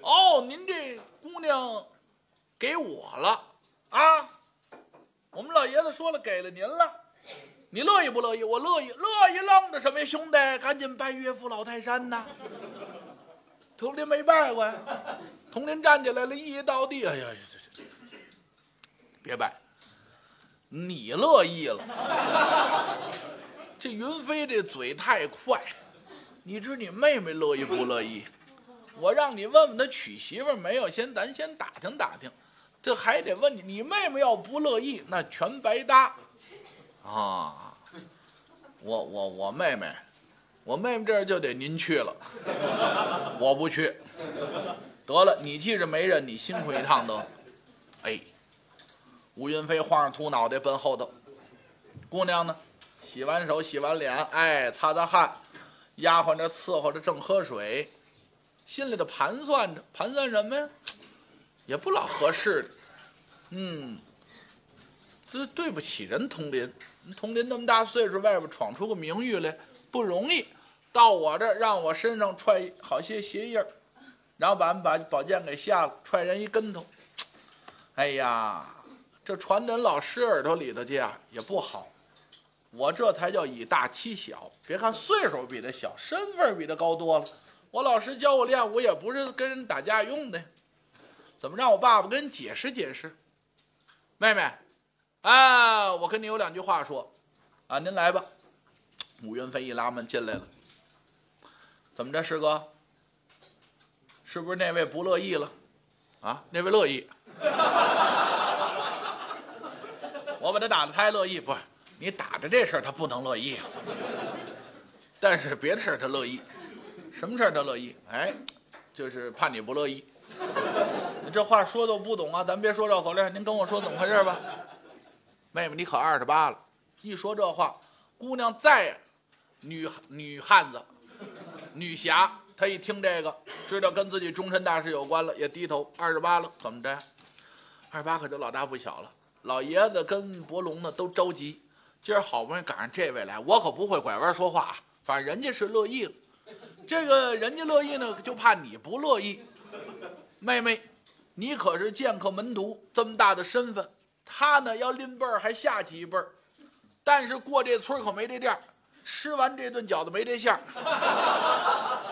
A: 哦，您这姑娘给我了啊？我们老爷子说了，给了您了，你乐意不乐意？我乐意，乐意愣着什么呀，兄弟？赶紧拜岳父老泰山呐！童林没拜过呀，童林站起来了，一倒地，哎呀，这这，别拜，你乐意了。这云飞这嘴太快，你知你妹妹乐意不乐意？我让你问问他娶媳妇没有，先咱先打听打听。这还得问你，你妹妹要不乐意，那全白搭。啊，我我我妹妹，我妹妹这儿就得您去了，我不去。得了，你记着媒人，你辛苦一趟得。哎，吴云飞晃着秃脑袋奔后头，姑娘呢？洗完手，洗完脸，哎，擦擦汗，丫鬟这伺候着，正喝水，心里头盘算着，盘算什么呀？也不老合适的，嗯，这对不起人佟林，佟林那么大岁数，外边闯出个名誉来不容易，到我这让我身上踹好些鞋印儿，然后把把宝剑给下了，踹人一跟头，哎呀，这传人老师耳朵里头去啊，也不好。我这才叫以大欺小。别看岁数比他小，身份比他高多了。我老师教我练武，也不是跟人打架用的。怎么让我爸爸跟人解释解释？妹妹，啊，我跟你有两句话说。啊，您来吧。武云飞一拉门进来了。怎么着，师哥？是不是那位不乐意了？啊，那位乐意。我把他打的，他还乐意不？你打着这事儿他不能乐意，但是别的事儿他乐意，什么事儿他乐意？哎，就是怕你不乐意。你这话说的我不懂啊，咱别说绕口令，您跟我说怎么回事吧。妹妹，你可二十八了，一说这话，姑娘再女女汉子、女侠，她一听这个，知道跟自己终身大事有关了，也低头。二十八了，怎么着？二十八可就老大不小了。老爷子跟伯龙呢都着急。今儿好不容易赶上这位来，我可不会拐弯说话啊。反正人家是乐意了，这个人家乐意呢，就怕你不乐意。妹妹，你可是剑客门徒，这么大的身份，他呢要拎辈儿还下去一辈儿，但是过这村可没这店儿，吃完这顿饺子没这馅儿。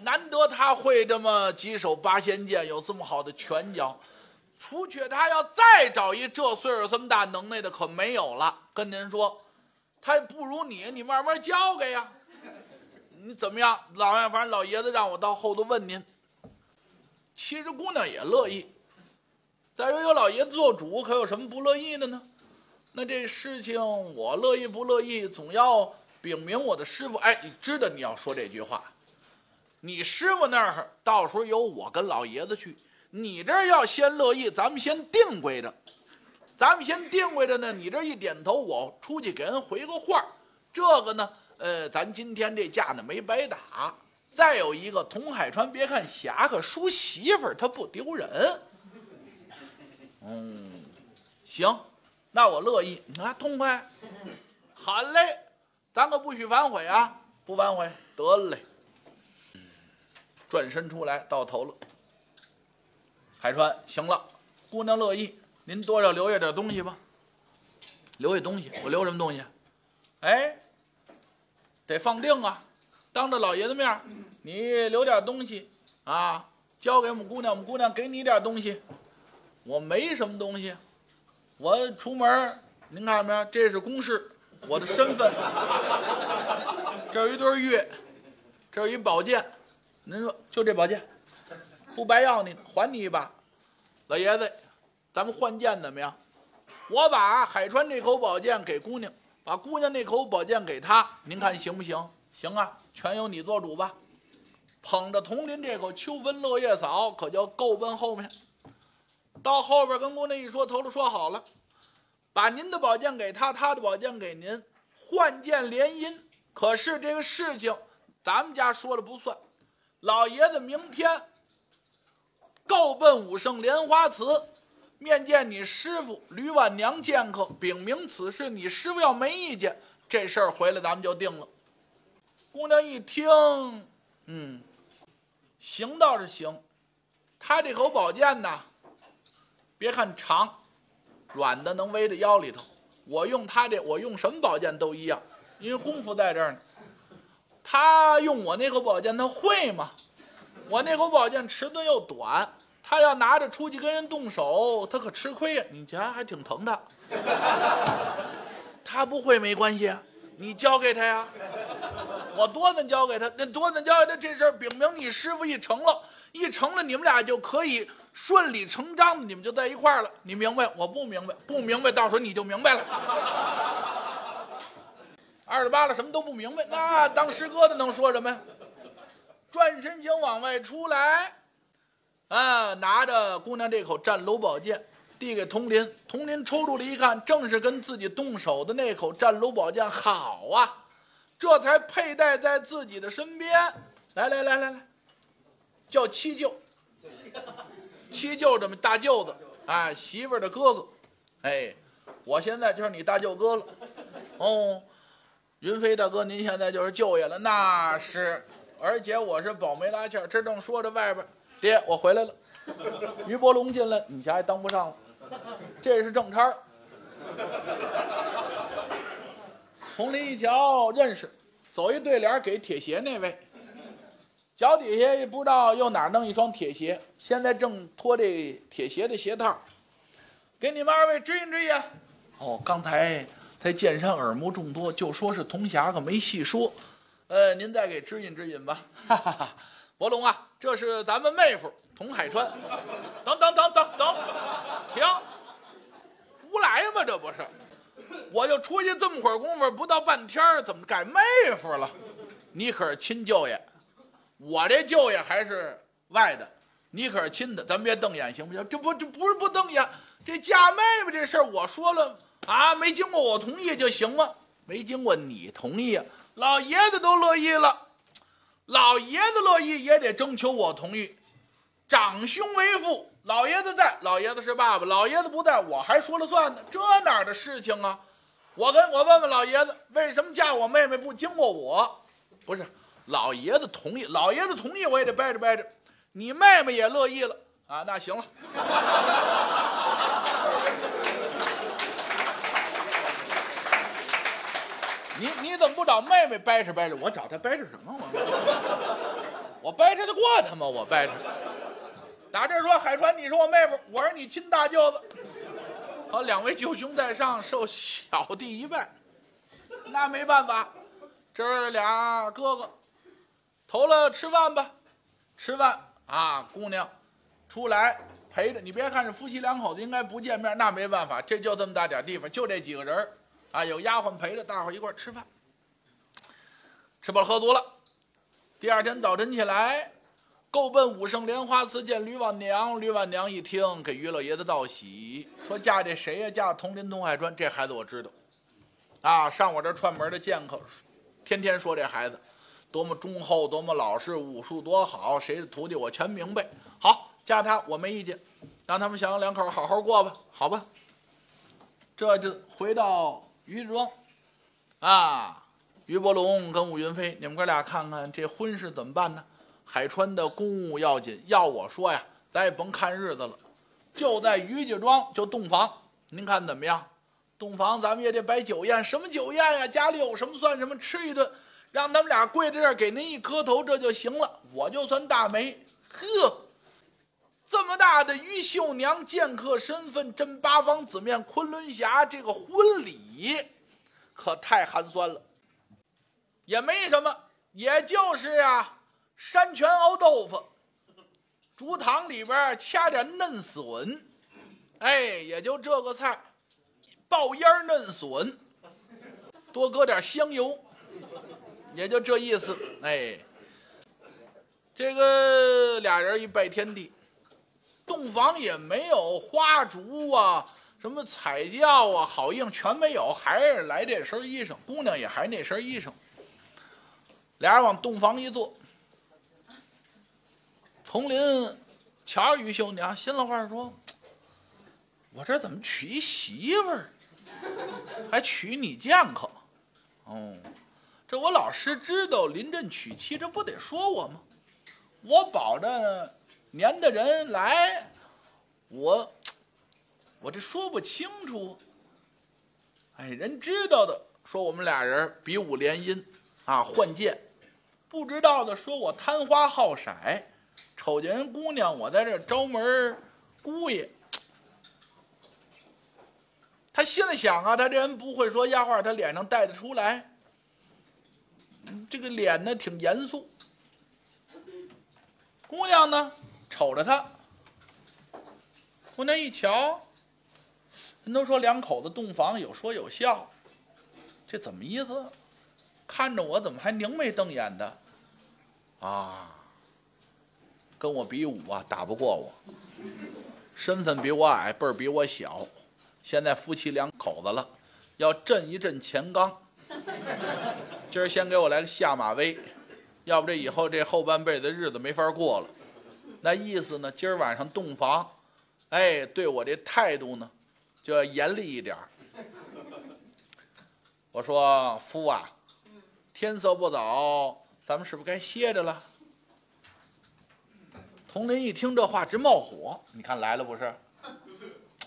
A: 难得他会这么几手八仙剑，有这么好的拳脚。除却他要再找一这岁数这么大能耐的，可没有了。跟您说，他不如你，你慢慢教给呀。你怎么样，老样？反正老爷子让我到后头问您。其实姑娘也乐意。再说有老爷子做主，可有什么不乐意的呢？那这事情我乐意不乐意，总要禀明我的师傅。哎，你知道你要说这句话，你师傅那儿到时候由我跟老爷子去。你这要先乐意，咱们先定规着，咱们先定规着呢。你这一点头，我出去给人回个话这个呢，呃，咱今天这架呢没白打。再有一个，童海川，别看侠客，输媳妇儿他不丢人。嗯，行，那我乐意，啊，痛快。好嘞，咱可不许反悔啊，不反悔，得嘞。转身出来，到头了。海川，行了，姑娘乐意，您多少留下点东西吧。留下东西，我留什么东西？哎，得放定啊，当着老爷子面，你留点东西啊，交给我们姑娘，我们姑娘给你点东西。我没什么东西，我出门，您看没有？这是公事，我的身份。这有一对玉，这有一宝剑，您说就这宝剑，不白要你，还你一把。老爷子，咱们换剑怎么样？我把海川这口宝剑给姑娘，把姑娘那口宝剑给他，您看行不行？行啊，全由你做主吧。捧着铜林这口秋分落叶草，可就够奔后面。到后边跟姑娘一说，头都说好了，把您的宝剑给他，他的宝剑给您，换剑联姻。可是这个事情，咱们家说了不算。老爷子明天。够奔武圣莲花祠，面见你师傅吕婉娘剑客，禀明此事。你师傅要没意见，这事儿回来咱们就定了。姑娘一听，嗯，行倒是行，他这口宝剑呐，别看长，软的能围在腰里头。我用他这，我用什么宝剑都一样，因为功夫在这儿呢。他用我那口宝剑，他会吗？我那口宝剑迟钝又短，他要拿着出去跟人动手，他可吃亏呀。你瞧，还挺疼他。他不会没关系，你教给他呀。我多能教给他，那多能教给他这事儿，禀明你师傅一成了，一成了，你们俩就可以顺理成章的，你们就在一块儿了。你明白？我不明白，不明白，到时候你就明白了。二十八了，什么都不明白，那当师哥的能说什么呀？转身就往外出来，啊，拿着姑娘这口战楼宝剑，递给佟林。佟林抽出来一看，正是跟自己动手的那口战楼宝剑，好啊，这才佩戴在自己的身边。来来来来来，叫七舅，七舅这么大舅子，哎，媳妇儿的哥哥，哎，我现在就是你大舅哥了，哦。云飞大哥，您现在就是舅爷了，那是，而且我是保媒拉纤这正说着，外边，爹，我回来了。于伯龙进来，你家还当不上了，这是正差。红林一瞧，认识，走一对联给铁鞋那位，脚底下也不知道又哪弄一双铁鞋，现在正脱这铁鞋的鞋套，给你们二位指引指引。哦，刚才。在剑山耳目众多，就说是铜匣可没细说。呃，您再给指引指引吧。哈哈哈，伯龙啊，这是咱们妹夫童海川。等等等等等，停！胡来嘛，这不是？我就出去这么会儿功夫，不到半天儿，怎么改妹夫了？你可是亲舅爷，我这舅爷还是外的，你可是亲的，咱别瞪眼行不行？这不这不是不瞪眼，这嫁妹妹这事儿我说了。啊，没经过我同意就行吗？没经过你同意，老爷子都乐意了，老爷子乐意也得征求我同意。长兄为父，老爷子在，老爷子是爸爸，老爷子不在，我还说了算呢。这哪儿的事情啊？我跟我问问老爷子，为什么嫁我妹妹不经过我？不是，老爷子同意，老爷子同意我也得掰着掰着。你妹妹也乐意了啊？那行了。你你怎么不找妹妹掰扯掰扯？我找她掰扯什么？我我掰扯得过她吗？我掰扯。打这说海川，你是我妹夫，我是你亲大舅子。好，两位舅兄在上，受小弟一拜。那没办法，这俩哥哥投了吃饭吧，吃饭啊，姑娘出来陪着。你别看是夫妻两口子，应该不见面，那没办法，这就这么大点地方，就这几个人儿啊，有丫鬟陪着，大伙一块吃饭，吃饱喝足了。第二天早晨起来，够奔武圣莲花寺见吕婉娘。吕婉娘一听，给于老爷子道喜，说嫁这谁呀？嫁佟林、佟海川。这孩子我知道，啊，上我这串门的剑客，天天说这孩子多么忠厚，多么老实，武术多好，谁的徒弟我全明白。好，嫁他我没意见，让他们小两口好好过吧，好吧。这就回到。于庄，啊，于伯龙跟武云飞，你们哥俩看看这婚事怎么办呢？海川的公务要紧，要我说呀，咱也甭看日子了，就在于家庄就洞房，您看怎么样？洞房咱们也得摆酒宴，什么酒宴呀？家里有什么算什么，吃一顿，让他们俩跪在这儿给您一磕头，这就行了，我就算大媒。呵。这么大的于秀娘剑客身份，真八方子面昆仑侠，这个婚礼可太寒酸了。也没什么，也就是啊，山泉熬豆腐，竹汤里边掐点嫩笋，哎，也就这个菜，爆烟嫩笋，多搁点香油，也就这意思。哎，这个俩人一拜天地。洞房也没有花烛啊，什么彩轿啊，好应全没有，还是来这身衣裳。姑娘也还那身衣裳。俩人往洞房一坐，丛林瞧着于秀娘，心里话说：“我这怎么娶一媳妇儿，还娶你剑客？”哦，这我老师知道临阵娶妻，这不得说我吗？我保着年的人来，我 我这说不清楚。哎，人知道的说我们俩人比武联姻啊，换剑；不知道的说我贪花好色，瞅见人姑娘，我在这招门姑爷。他心里想啊，他这人不会说压话，他脸上带得出来。这个脸呢，挺严肃。姑娘呢，瞅着他。姑娘一瞧，人都说两口子洞房有说有笑，这怎么意思？看着我怎么还凝眉瞪眼的？啊，跟我比武啊，打不过我。身份比我矮，辈儿比我小。现在夫妻两口子了，要震一震钱刚。今儿先给我来个下马威，要不这以后这后半辈子日子没法过了。那意思呢？今儿晚上洞房，哎，对我这态度呢，就要严厉一点我说夫啊，天色不早，咱们是不是该歇着了？佟林一听这话直冒火，你看来了不是？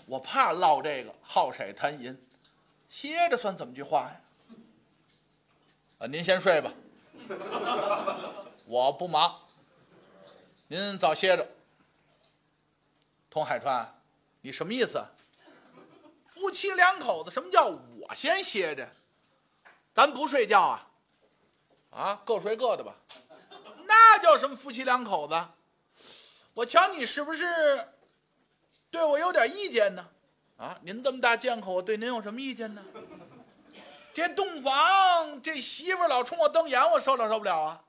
A: 我怕唠这个好色贪淫，歇着算怎么句话呀？啊，您先睡吧，我不忙，您早歇着。童海川，你什么意思？夫妻两口子，什么叫我先歇着？咱不睡觉啊？啊，各睡各的吧。那叫什么夫妻两口子？我瞧你是不是？对我有点意见呢，啊，您这么大剑口，我对您有什么意见呢？这洞房，这媳妇老冲我瞪眼，我受了受不了啊！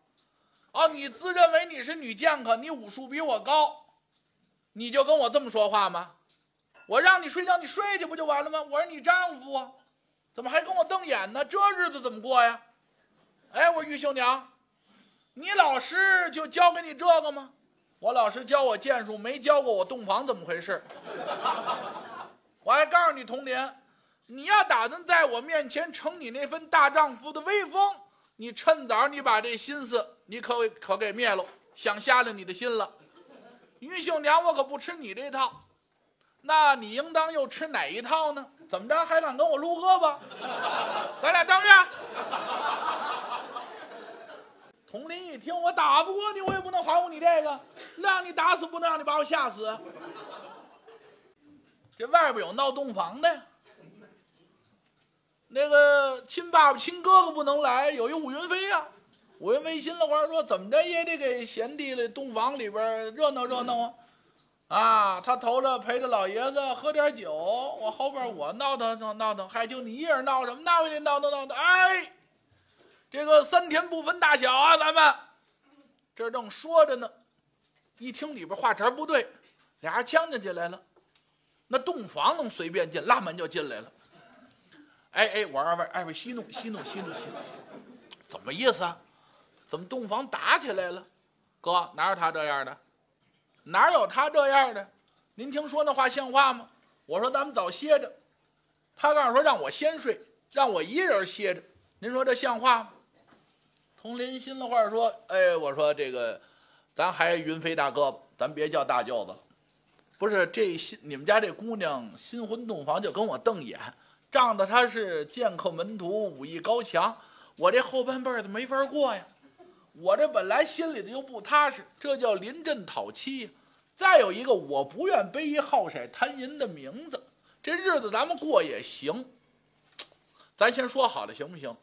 A: 啊，你自认为你是女剑客，你武术比我高，你就跟我这么说话吗？我让你睡觉，你睡去不就完了吗？我是你丈夫啊，怎么还跟我瞪眼呢？这日子怎么过呀？哎，我玉秀娘，你老师就教给你这个吗？我老师教我剑术，没教过我洞房怎么回事。我还告诉你，童林，你要打算在我面前逞你那份大丈夫的威风，你趁早你把这心思你可可给灭了，想瞎了你的心了。于秀娘，我可不吃你这套，那你应当又吃哪一套呢？怎么着还敢跟我撸胳膊？咱俩当面。佟林一听，我打不过你，我也不能含糊你这个，让你打死不能让你把我吓死。这外边有闹洞房的，那个亲爸爸亲哥哥不能来，有一武云飞呀。武云飞心里话说，怎么着也得给贤弟的洞房里边热闹热闹啊！啊，他头着陪着老爷子喝点酒，我后边我闹腾闹闹腾，还就你一人闹什么？闹也得闹腾闹腾，哎。这个三天不分大小啊，咱们这正说着呢，一听里边话茬不对，俩人呛呛进来了。那洞房能随便进，拉门就进来了。哎哎，我二位二位息怒息怒息怒息怒，怎么意思啊？怎么洞房打起来了？哥哪有他这样的？哪有他这样的？您听说那话像话吗？我说咱们早歇着，他告诉说让我先睡，让我一人歇着。您说这像话吗？佟林心里话说：“哎，我说这个，咱还是云飞大哥，咱别叫大舅子。不是这新你们家这姑娘新婚洞房就跟我瞪眼，仗着她是剑客门徒，武艺高强，我这后半辈子没法过呀。我这本来心里头就不踏实，这叫临阵讨妻。再有一个，我不愿背一好色贪淫的名字，这日子咱们过也行。咱先说好了，行不行？”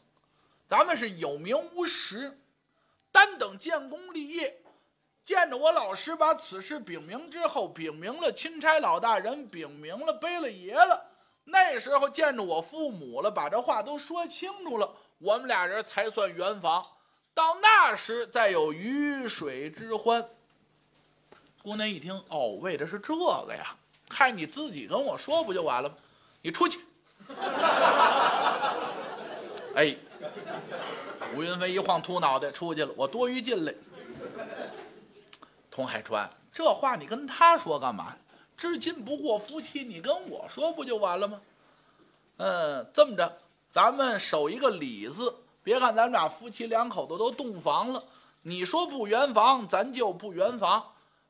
A: 咱们是有名无实，单等建功立业，见着我老师把此事禀明之后，禀明了钦差老大人，禀明了背了爷了，那时候见着我父母了，把这话都说清楚了，我们俩人才算圆房。到那时再有鱼水之欢。姑娘一听，哦，为的是这个呀，看你自己跟我说不就完了吗？你出去。哎。吴云飞一晃秃脑袋出去了，我多余进来。童海川，这话你跟他说干嘛？至今不过夫妻，你跟我说不就完了吗？嗯，这么着，咱们守一个礼字，别看咱们俩夫妻两口子都洞房了，你说不圆房，咱就不圆房。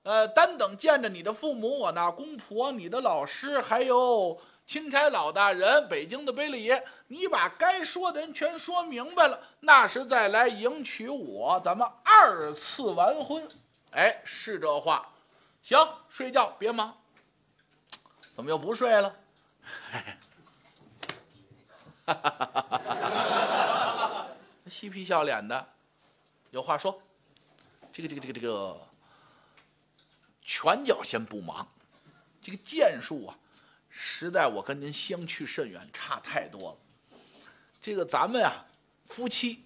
A: 呃，单等见着你的父母，我那公婆，你的老师，还有钦差老大人，北京的贝勒爷，你把该说的人全说明白了，那时再来迎娶我，咱们二次完婚。哎，是这话。行，睡觉别忙。怎么又不睡了？哈哈哈哈哈！嬉皮笑脸的，有话说。这个这个这个这个。拳脚先不忙，这个剑术啊，实在我跟您相去甚远，差太多了。这个咱们啊，夫妻，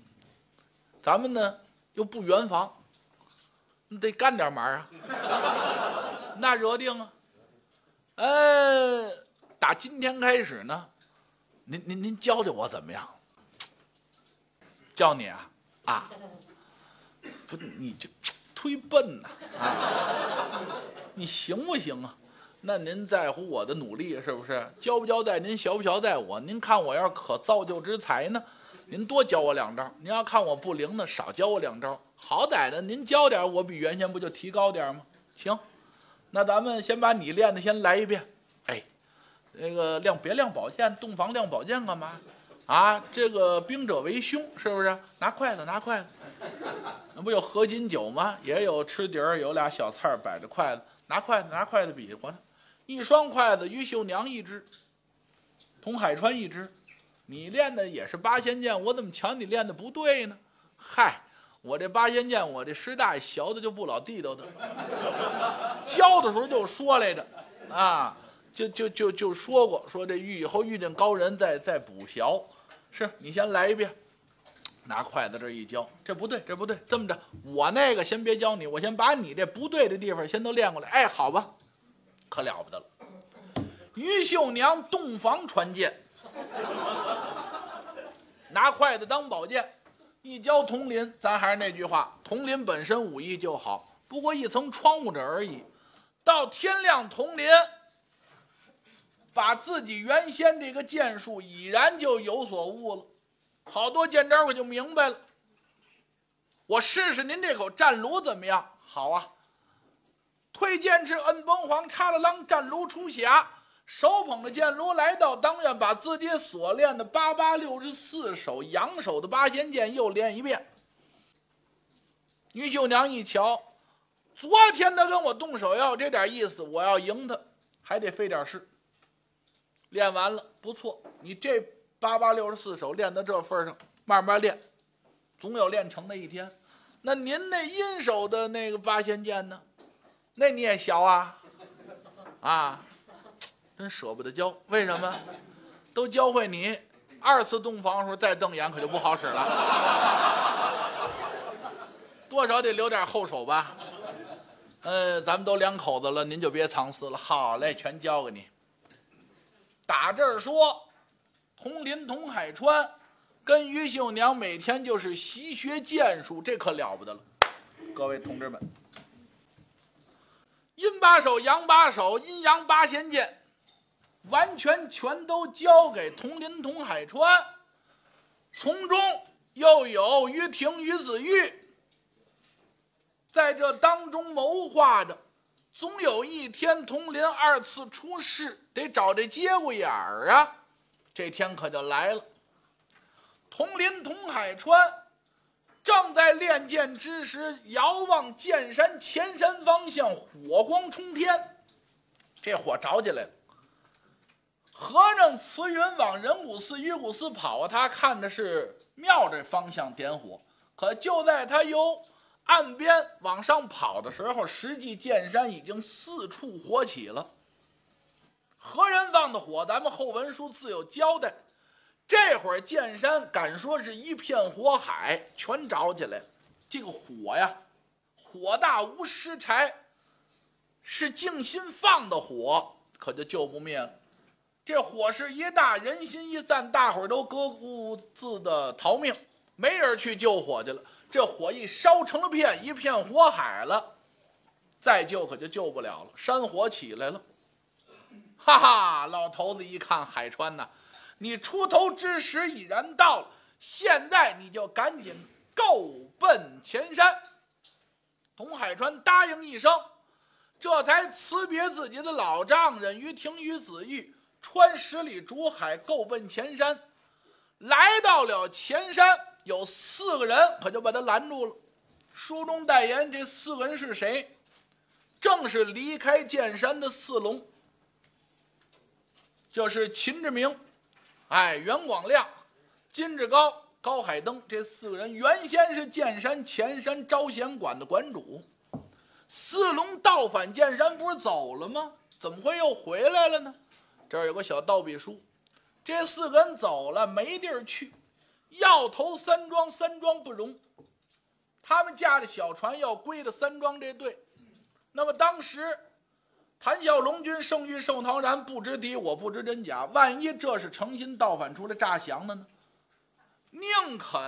A: 咱们呢又不圆房，你得干点忙啊。那惹定啊。呃，打今天开始呢，您您您教教我怎么样？教你啊啊，不，你这。忒笨呐！啊，你行不行啊？那您在乎我的努力是不是？交不交代您，学不小待我？您看我要是可造就之才呢，您多教我两招；您要看我不灵呢，少教我两招。好歹的，您教点我，比原先不就提高点吗？行，那咱们先把你练的先来一遍。哎，那个亮别亮宝剑，洞房亮宝剑干嘛？啊，这个兵者为凶，是不是？拿筷子，拿筷子。那不有合金酒吗？也有吃碟儿，有俩小菜儿摆着筷子，拿筷子拿筷子比划呢。一双筷子，于秀娘一只，童海川一只。你练的也是八仙剑，我怎么瞧你练的不对呢？嗨，我这八仙剑，我这师大爷学的就不老地道的。教的时候就说来着，啊，就就就就说过，说这遇以后遇见高人再再补学。是你先来一遍。拿筷子这一教，这不对，这不对。这么着，我那个先别教你，我先把你这不对的地方先都练过来。哎，好吧，可了不得了。于秀娘洞房传剑，拿筷子当宝剑，一教童林。咱还是那句话，童林本身武艺就好，不过一层窗户纸而已。到天亮，童林把自己原先这个剑术已然就有所悟了。好多剑招我就明白了。我试试您这口战炉怎么样？好啊！推剑至摁崩簧，插了啷，战炉出匣。手捧着剑炉来到当院，把自己所练的八八六十四手扬手的八仙剑又练一遍。于秀娘一瞧，昨天他跟我动手要这点意思，我要赢他，还得费点事。练完了，不错，你这。八八六十四手练到这份上，慢慢练，总有练成的一天。那您那阴手的那个八仙剑呢？那你也学啊？啊，真舍不得教。为什么？都教会你，二次洞房的时候再瞪眼可就不好使了。多少得留点后手吧？呃，咱们都两口子了，您就别藏私了。好嘞，全交给你。打这儿说。佟林、佟海川，跟于秀娘每天就是习学剑术，这可了不得了。各位同志们，阴把手、阳把手、阴阳八仙剑，完全全都交给佟林、佟海川，从中又有于婷、于子玉，在这当中谋划着，总有一天佟林二次出世，得找这节骨眼儿啊。这天可就来了。佟林、佟海川正在练剑之时，遥望剑山前山方向，火光冲天，这火着起来了。和尚慈云往人骨寺、鱼骨寺跑，他看的是庙这方向点火，可就在他由岸边往上跑的时候，实际剑山已经四处火起了。何人放的火？咱们后文书自有交代。这会儿剑山敢说是一片火海，全着起来了。这个火呀，火大无失柴，是静心放的火，可就救不灭了。这火势一大，人心一散，大伙儿都各顾自的逃命，没人去救火去了。这火一烧成了片，一片火海了，再救可就救不了了。山火起来了。哈哈，老头子一看海川呐，你出头之时已然到了。现在你就赶紧够奔前山。童海川答应一声，这才辞别自己的老丈人于庭于子玉，穿十里竹海，够奔前山。来到了前山，有四个人可就把他拦住了。书中代言这四个人是谁？正是离开剑山的四龙，就是秦志明、哎袁广亮、金志高、高海登这四个人，原先是剑山前山招贤馆的馆主。四龙倒返剑山，不是走了吗？怎么会又回来了呢？这儿有个小道笔书，这四个人走了，没地儿去，要投三庄，三庄不容。他们驾着小船要归到三庄这队。那么当时，谈笑龙君、胜于、寿陶然不知敌，我不知真假。万一这是诚心倒反出来诈降的呢？宁肯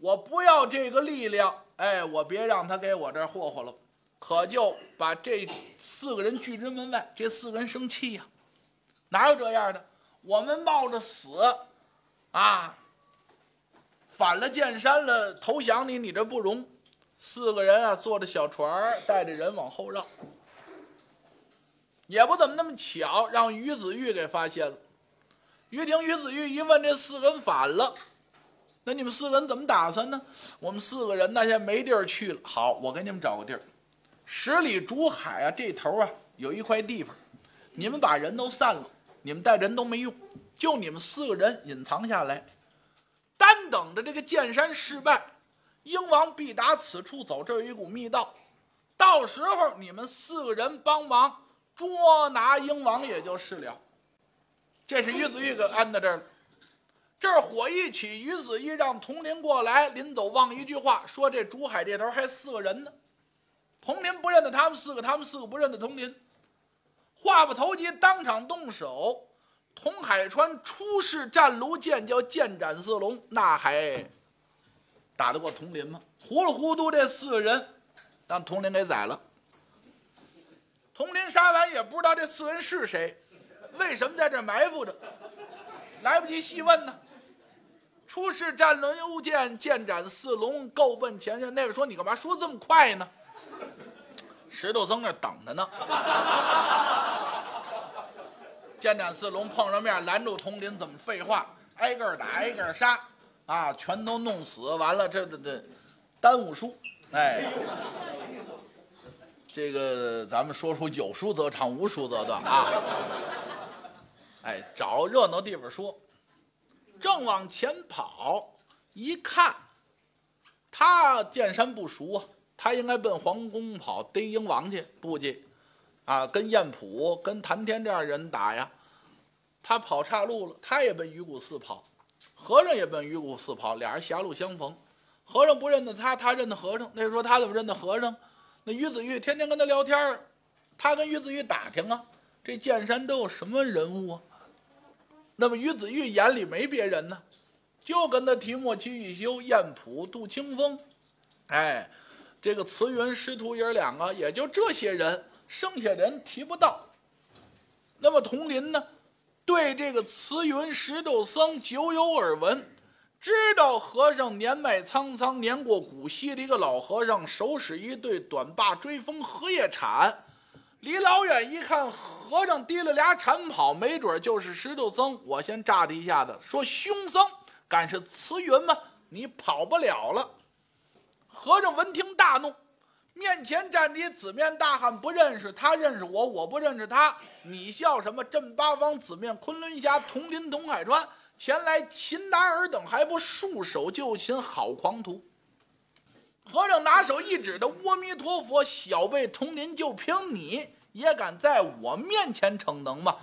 A: 我不要这个力量，哎，我别让他给我这儿霍霍了。可就把这四个人拒之门外。这四个人生气呀，哪有这样的？我们冒着死，啊，反了剑山了，投降你，你这不容。四个人啊，坐着小船带着人往后绕，也不怎么那么巧，让于子玉给发现了。于婷、于子玉一问，这四个人反了，那你们四个人怎么打算呢？我们四个人呢，现在没地儿去了。好，我给你们找个地儿，十里竹海啊，这头啊有一块地方，你们把人都散了，你们带人都没用，就你们四个人隐藏下来，单等着这个剑山失败。鹰王必打此处走，这有一股密道，到时候你们四个人帮忙捉拿鹰王也就是了。这是于子玉给安在这儿。这儿火一起，于子玉让佟林过来，临走忘一句话，说这竹海这头还四个人呢。佟林不认得他们四个，他们四个不认得佟林。话不投机，当场动手。童海川出世战卢剑，叫剑斩四龙，那还。打得过佟林吗？糊里糊涂，这四个人让佟林给宰了。佟林杀完也不知道这四人是谁，为什么在这埋伏着？来不及细问呢。出世战轮幽剑，剑斩四龙，够奔前线。那个说你干嘛说这么快呢？石头僧那等着呢。剑斩四龙碰上面，拦住佟林，怎么废话？挨个打，挨个杀。啊，全都弄死完了，这这这，耽误书，哎，这个咱们说出有书则长，无书则断啊，哎，找热闹地方说，正往前跑，一看，他见山不熟啊，他应该奔皇宫跑逮鹰王去，不去，啊，跟燕普、跟谭天这样人打呀，他跑岔路了，他也奔鱼骨寺跑。和尚也奔鱼骨寺跑，俩人狭路相逢。和尚不认得他，他认得和尚。那时候他怎么认得和尚？那于子玉天天跟他聊天儿他跟于子玉打听啊，这剑山都有什么人物啊？那么于子玉眼里没别人呢，就跟他提莫七玉修、燕普、杜清风，哎，这个慈云师徒爷儿两个，也就这些人，剩下人提不到。那么佟林呢？对这个慈云石头僧久有耳闻，知道和尚年迈苍苍，年过古稀的一个老和尚，手使一对短把追风荷叶铲，离老远一看，和尚提了俩铲跑，没准就是石头僧。我先炸他一下子，说凶僧敢是慈云吗？你跑不了了。和尚闻听大怒。面前站的紫面大汉，不认识他，认识我，我不认识他。你笑什么？镇八方紫面昆仑侠，铜林铜海川前来擒拿尔等，还不束手就擒？好狂徒！和尚拿手一指的阿弥陀佛，小辈铜林就凭你也敢在我面前逞能吗？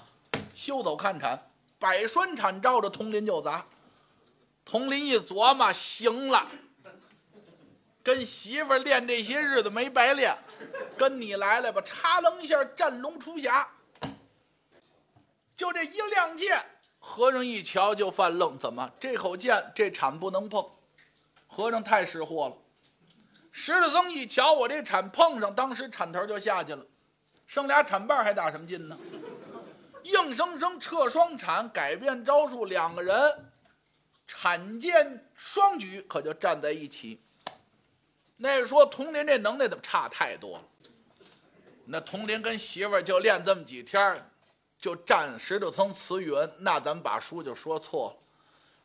A: 休走看铲！百栓铲照着铜林就砸。铜林一琢磨，行了。跟媳妇练这些日子没白练，跟你来来吧，插楞一下战龙出匣，就这一亮剑，和尚一瞧就犯愣，怎么这口剑这铲不能碰？和尚太识货了。石头僧一瞧我这铲碰上，当时铲头就下去了，剩俩铲把还打什么劲呢？硬生生撤双铲，改变招数，两个人铲剑双举，可就站在一起。那说佟林这能耐怎么差太多了？那佟林跟媳妇儿就练这么几天，就战石头僧慈云，那咱们把书就说错了。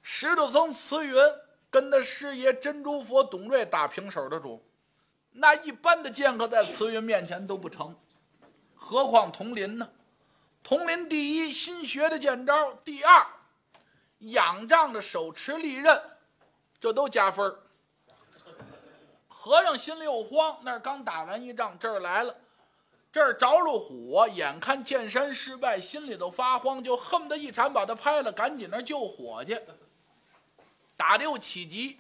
A: 石头僧慈云跟他师爷珍珠佛董瑞打平手的主，那一般的剑客在慈云面前都不成，何况佟林呢？佟林第一新学的剑招，第二仰仗着手持利刃，这都加分儿。和尚心里又慌，那儿刚打完一仗，这儿来了，这儿着了火，眼看见山失败，心里头发慌，就恨不得一铲把他拍了，赶紧那救火去。打的又起急，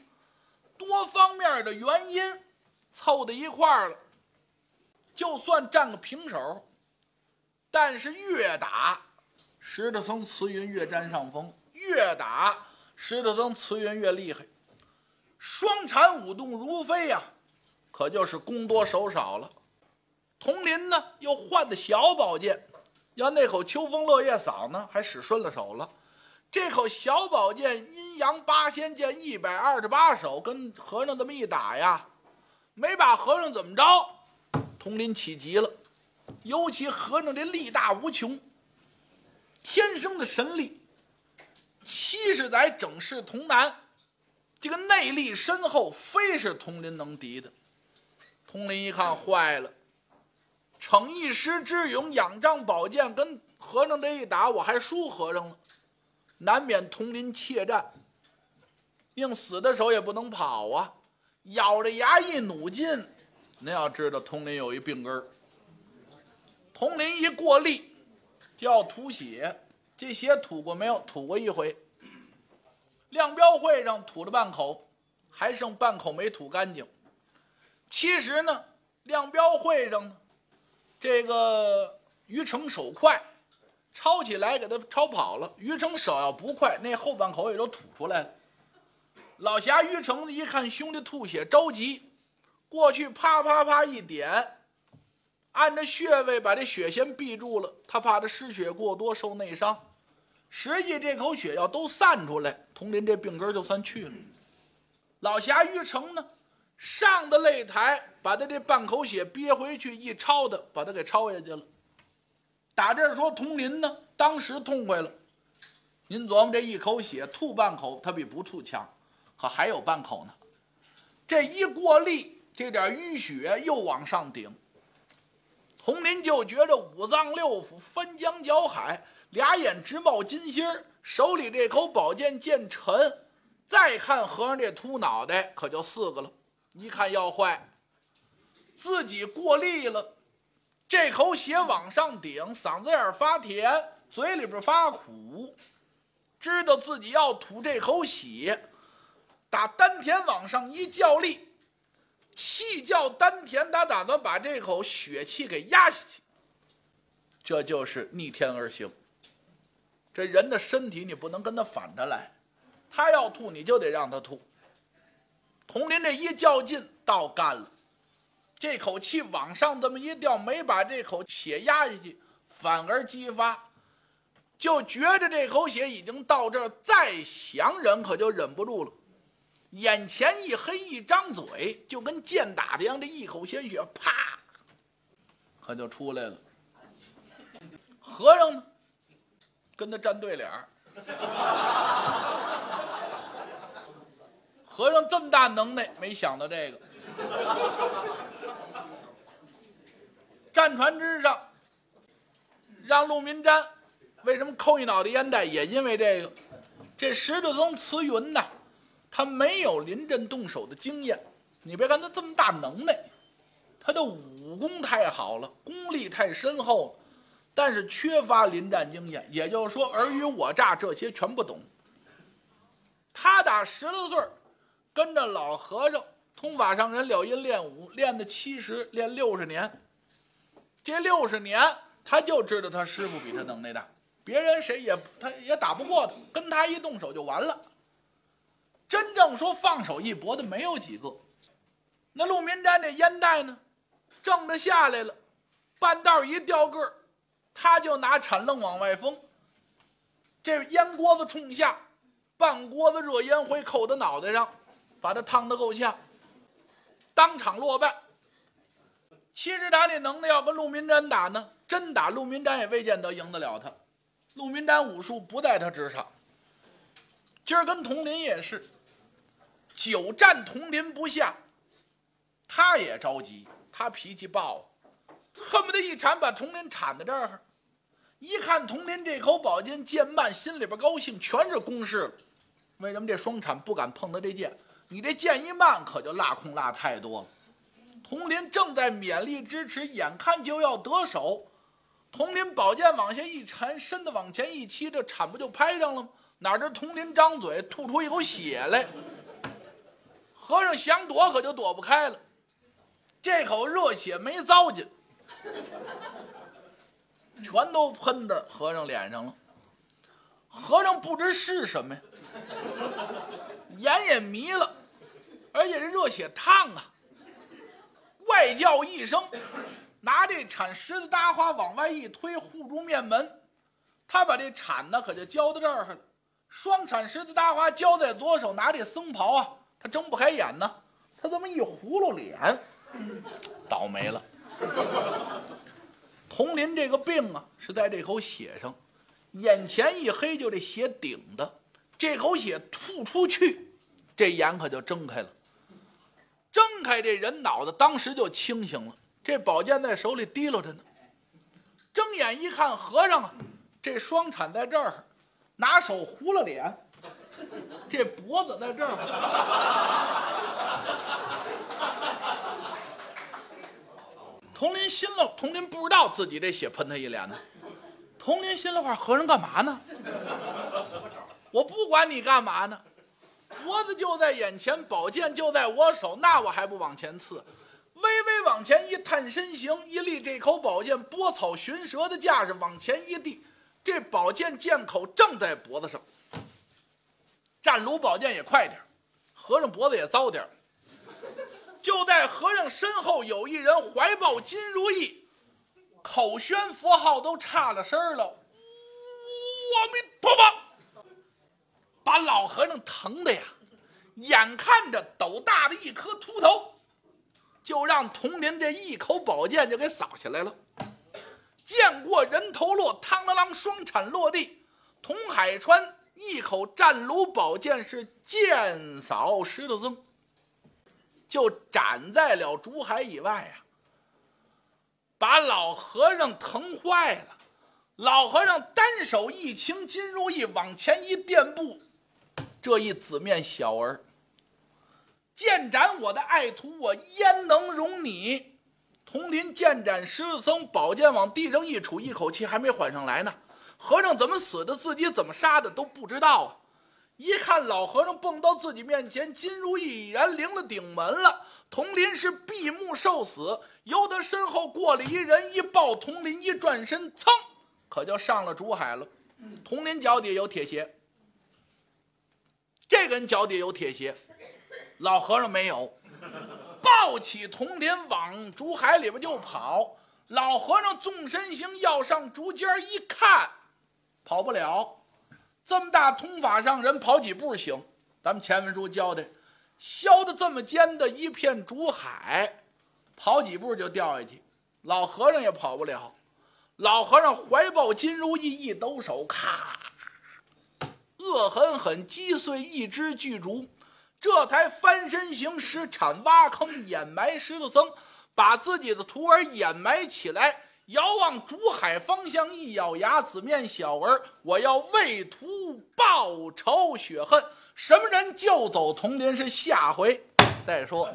A: 多方面的原因凑到一块儿了，就算占个平手，但是越打石头僧慈云越占上风，越打石头僧慈云越厉害，双禅舞动如飞呀。可就是功多手少了，佟林呢又换的小宝剑，要那口秋风落叶扫呢还使顺了手了。这口小宝剑阴阳八仙剑一百二十八手，跟和尚这么一打呀，没把和尚怎么着。佟林起急了，尤其和尚这力大无穷，天生的神力，七十载整世童男，这个内力深厚，非是佟林能敌的。佟林一看坏了，逞一时之勇，仰仗宝剑跟和尚这一打，我还输和尚了，难免佟林怯战。宁死的手也不能跑啊，咬着牙一努劲。您要知道，佟林有一病根儿，佟林一过力就要吐血，这血吐过没有？吐过一回。亮标会上吐了半口，还剩半口没吐干净。其实呢，亮标会上呢，这个于成手快，抄起来给他抄跑了。于成手要不快，那后半口也都吐出来了。老侠于成一看兄弟吐血，着急，过去啪啪啪一点，按着穴位把这血先闭住了。他怕他失血过多受内伤。实际这口血要都散出来，佟林这病根就算去了。老侠于成呢？上的擂台，把他这半口血憋回去，一抄的，把他给抄下去了。打这儿说，佟林呢，当时痛快了。您琢磨，这一口血吐半口，他比不吐强，可还有半口呢。这一过力，这点淤血又往上顶。佟林就觉着五脏六腑翻江搅海，俩眼直冒金星手里这口宝剑剑沉。再看和尚这秃脑袋，可就四个了。一看要坏，自己过力了，这口血往上顶，嗓子眼发甜，嘴里边发苦，知道自己要吐这口血，打丹田往上一较力，气较丹田，他打算把这口血气给压下去。这就是逆天而行。这人的身体你不能跟他反着来，他要吐你就得让他吐。佟林这一较劲，倒干了，这口气往上这么一掉，没把这口血压下去，反而激发，就觉着这口血已经到这儿，再想忍可就忍不住了，眼前一黑，一张嘴就跟剑打的一样，这一口鲜血啪，可就出来了。和尚呢，跟他站对脸儿。和尚这么大能耐，没想到这个。战船之上，让陆明瞻为什么扣一脑袋烟袋？也因为这个。这石头僧慈云呐，他没有临阵动手的经验。你别看他这么大能耐，他的武功太好了，功力太深厚了，但是缺乏临战经验。也就是说，尔虞我诈这些全不懂。他打十来岁跟着老和尚通法上人了音练武，练的七十，练六十年。这六十年，他就知道他师傅比他能耐大，别人谁也他也打不过他，跟他一动手就完了。真正说放手一搏的没有几个。那陆明斋这烟袋呢，正着下来了，半道一掉个儿，他就拿铲楞往外封。这烟锅子冲下，半锅子热烟灰扣到脑袋上，把他烫得够呛，当场落败。其实他那能耐要跟陆明瞻打呢，真打陆明瞻也未见得赢得了他。陆明瞻武术不在他之上。今儿跟佟林也是，久战佟林不下，他也着急，他脾气暴，恨不得一铲把佟林铲在这儿。一看佟林这口宝剑剑慢，心里边高兴，全是攻势了。为什么这双铲不敢碰他这剑？你这剑一慢，可就落空落太多了。佟林正在勉力支持，眼看就要得手，佟林宝剑往下一沉，身子往前一欺，这铲不就拍上了吗？哪知佟林张嘴吐出一口血来，和尚想躲可就躲不开了，这口热血没糟践，全都喷到和尚脸上了。和尚不知是什么呀，眼也迷了，而且这热血烫啊！怪叫一声，拿这铲石子搭花往外一推，护住面门。他把这铲呢，可就交到这儿了。双铲十字搭花交在左手，拿这僧袍啊，他睁不开眼呢。他这么一葫芦脸，倒霉了。佟林这个病啊，是在这口血上，眼前一黑，就这血顶的，这口血吐出去，这眼可就睁开了。睁开，这人脑子当时就清醒了。这宝剑在手里提溜着呢。睁眼一看，和尚啊，这双铲在这儿。拿手糊了脸，这脖子在这儿。佟林心了，佟林不知道自己这血喷他一脸呢。佟林心里话：和尚干嘛呢？我不管你干嘛呢，脖子就在眼前，宝剑就在我手，那我还不往前刺？微微往前一探身形，一立这口宝剑，拨草寻蛇的架势往前一递。这宝剑剑口正在脖子上，战卢宝剑也快点和尚脖子也糟点就在和尚身后有一人怀抱金如意，口宣佛号都差了声了，阿弥陀佛！把老和尚疼的呀，眼看着斗大的一颗秃头，就让童林这一口宝剑就给扫下来了。见过人头落，汤啷啷双铲落地。童海川一口战卢宝剑是剑扫石头僧，就斩在了竹海以外呀，把老和尚疼坏了。老和尚单手一擎金如意往前一垫步，这一紫面小儿，剑斩我的爱徒，我焉能容你？佟林剑斩十字僧，宝剑往地上一杵，一口气还没缓上来呢。和尚怎么死的，自己怎么杀的都不知道啊！一看老和尚蹦到自己面前，金如意已然领了顶门了。佟林是闭目受死，由他身后过来一人，一抱佟林，一转身，噌，可就上了竹海了。佟林脚底有铁鞋，这个人脚底有铁鞋，老和尚没有。抱起铜铃往竹海里边就跑，老和尚纵身行要上竹尖一看，跑不了。这么大通法上人跑几步行？咱们前文书教的，削的这么尖的一片竹海，跑几步就掉下去。老和尚也跑不了。老和尚怀抱金如意一抖手，咔，恶狠狠击碎一只巨竹。这才翻身行尸，铲挖坑掩埋石头僧，把自己的徒儿掩埋起来，遥望竹海方向，一咬牙，子面小儿，我要为徒报仇雪恨。什么人救走童林？是下回再说。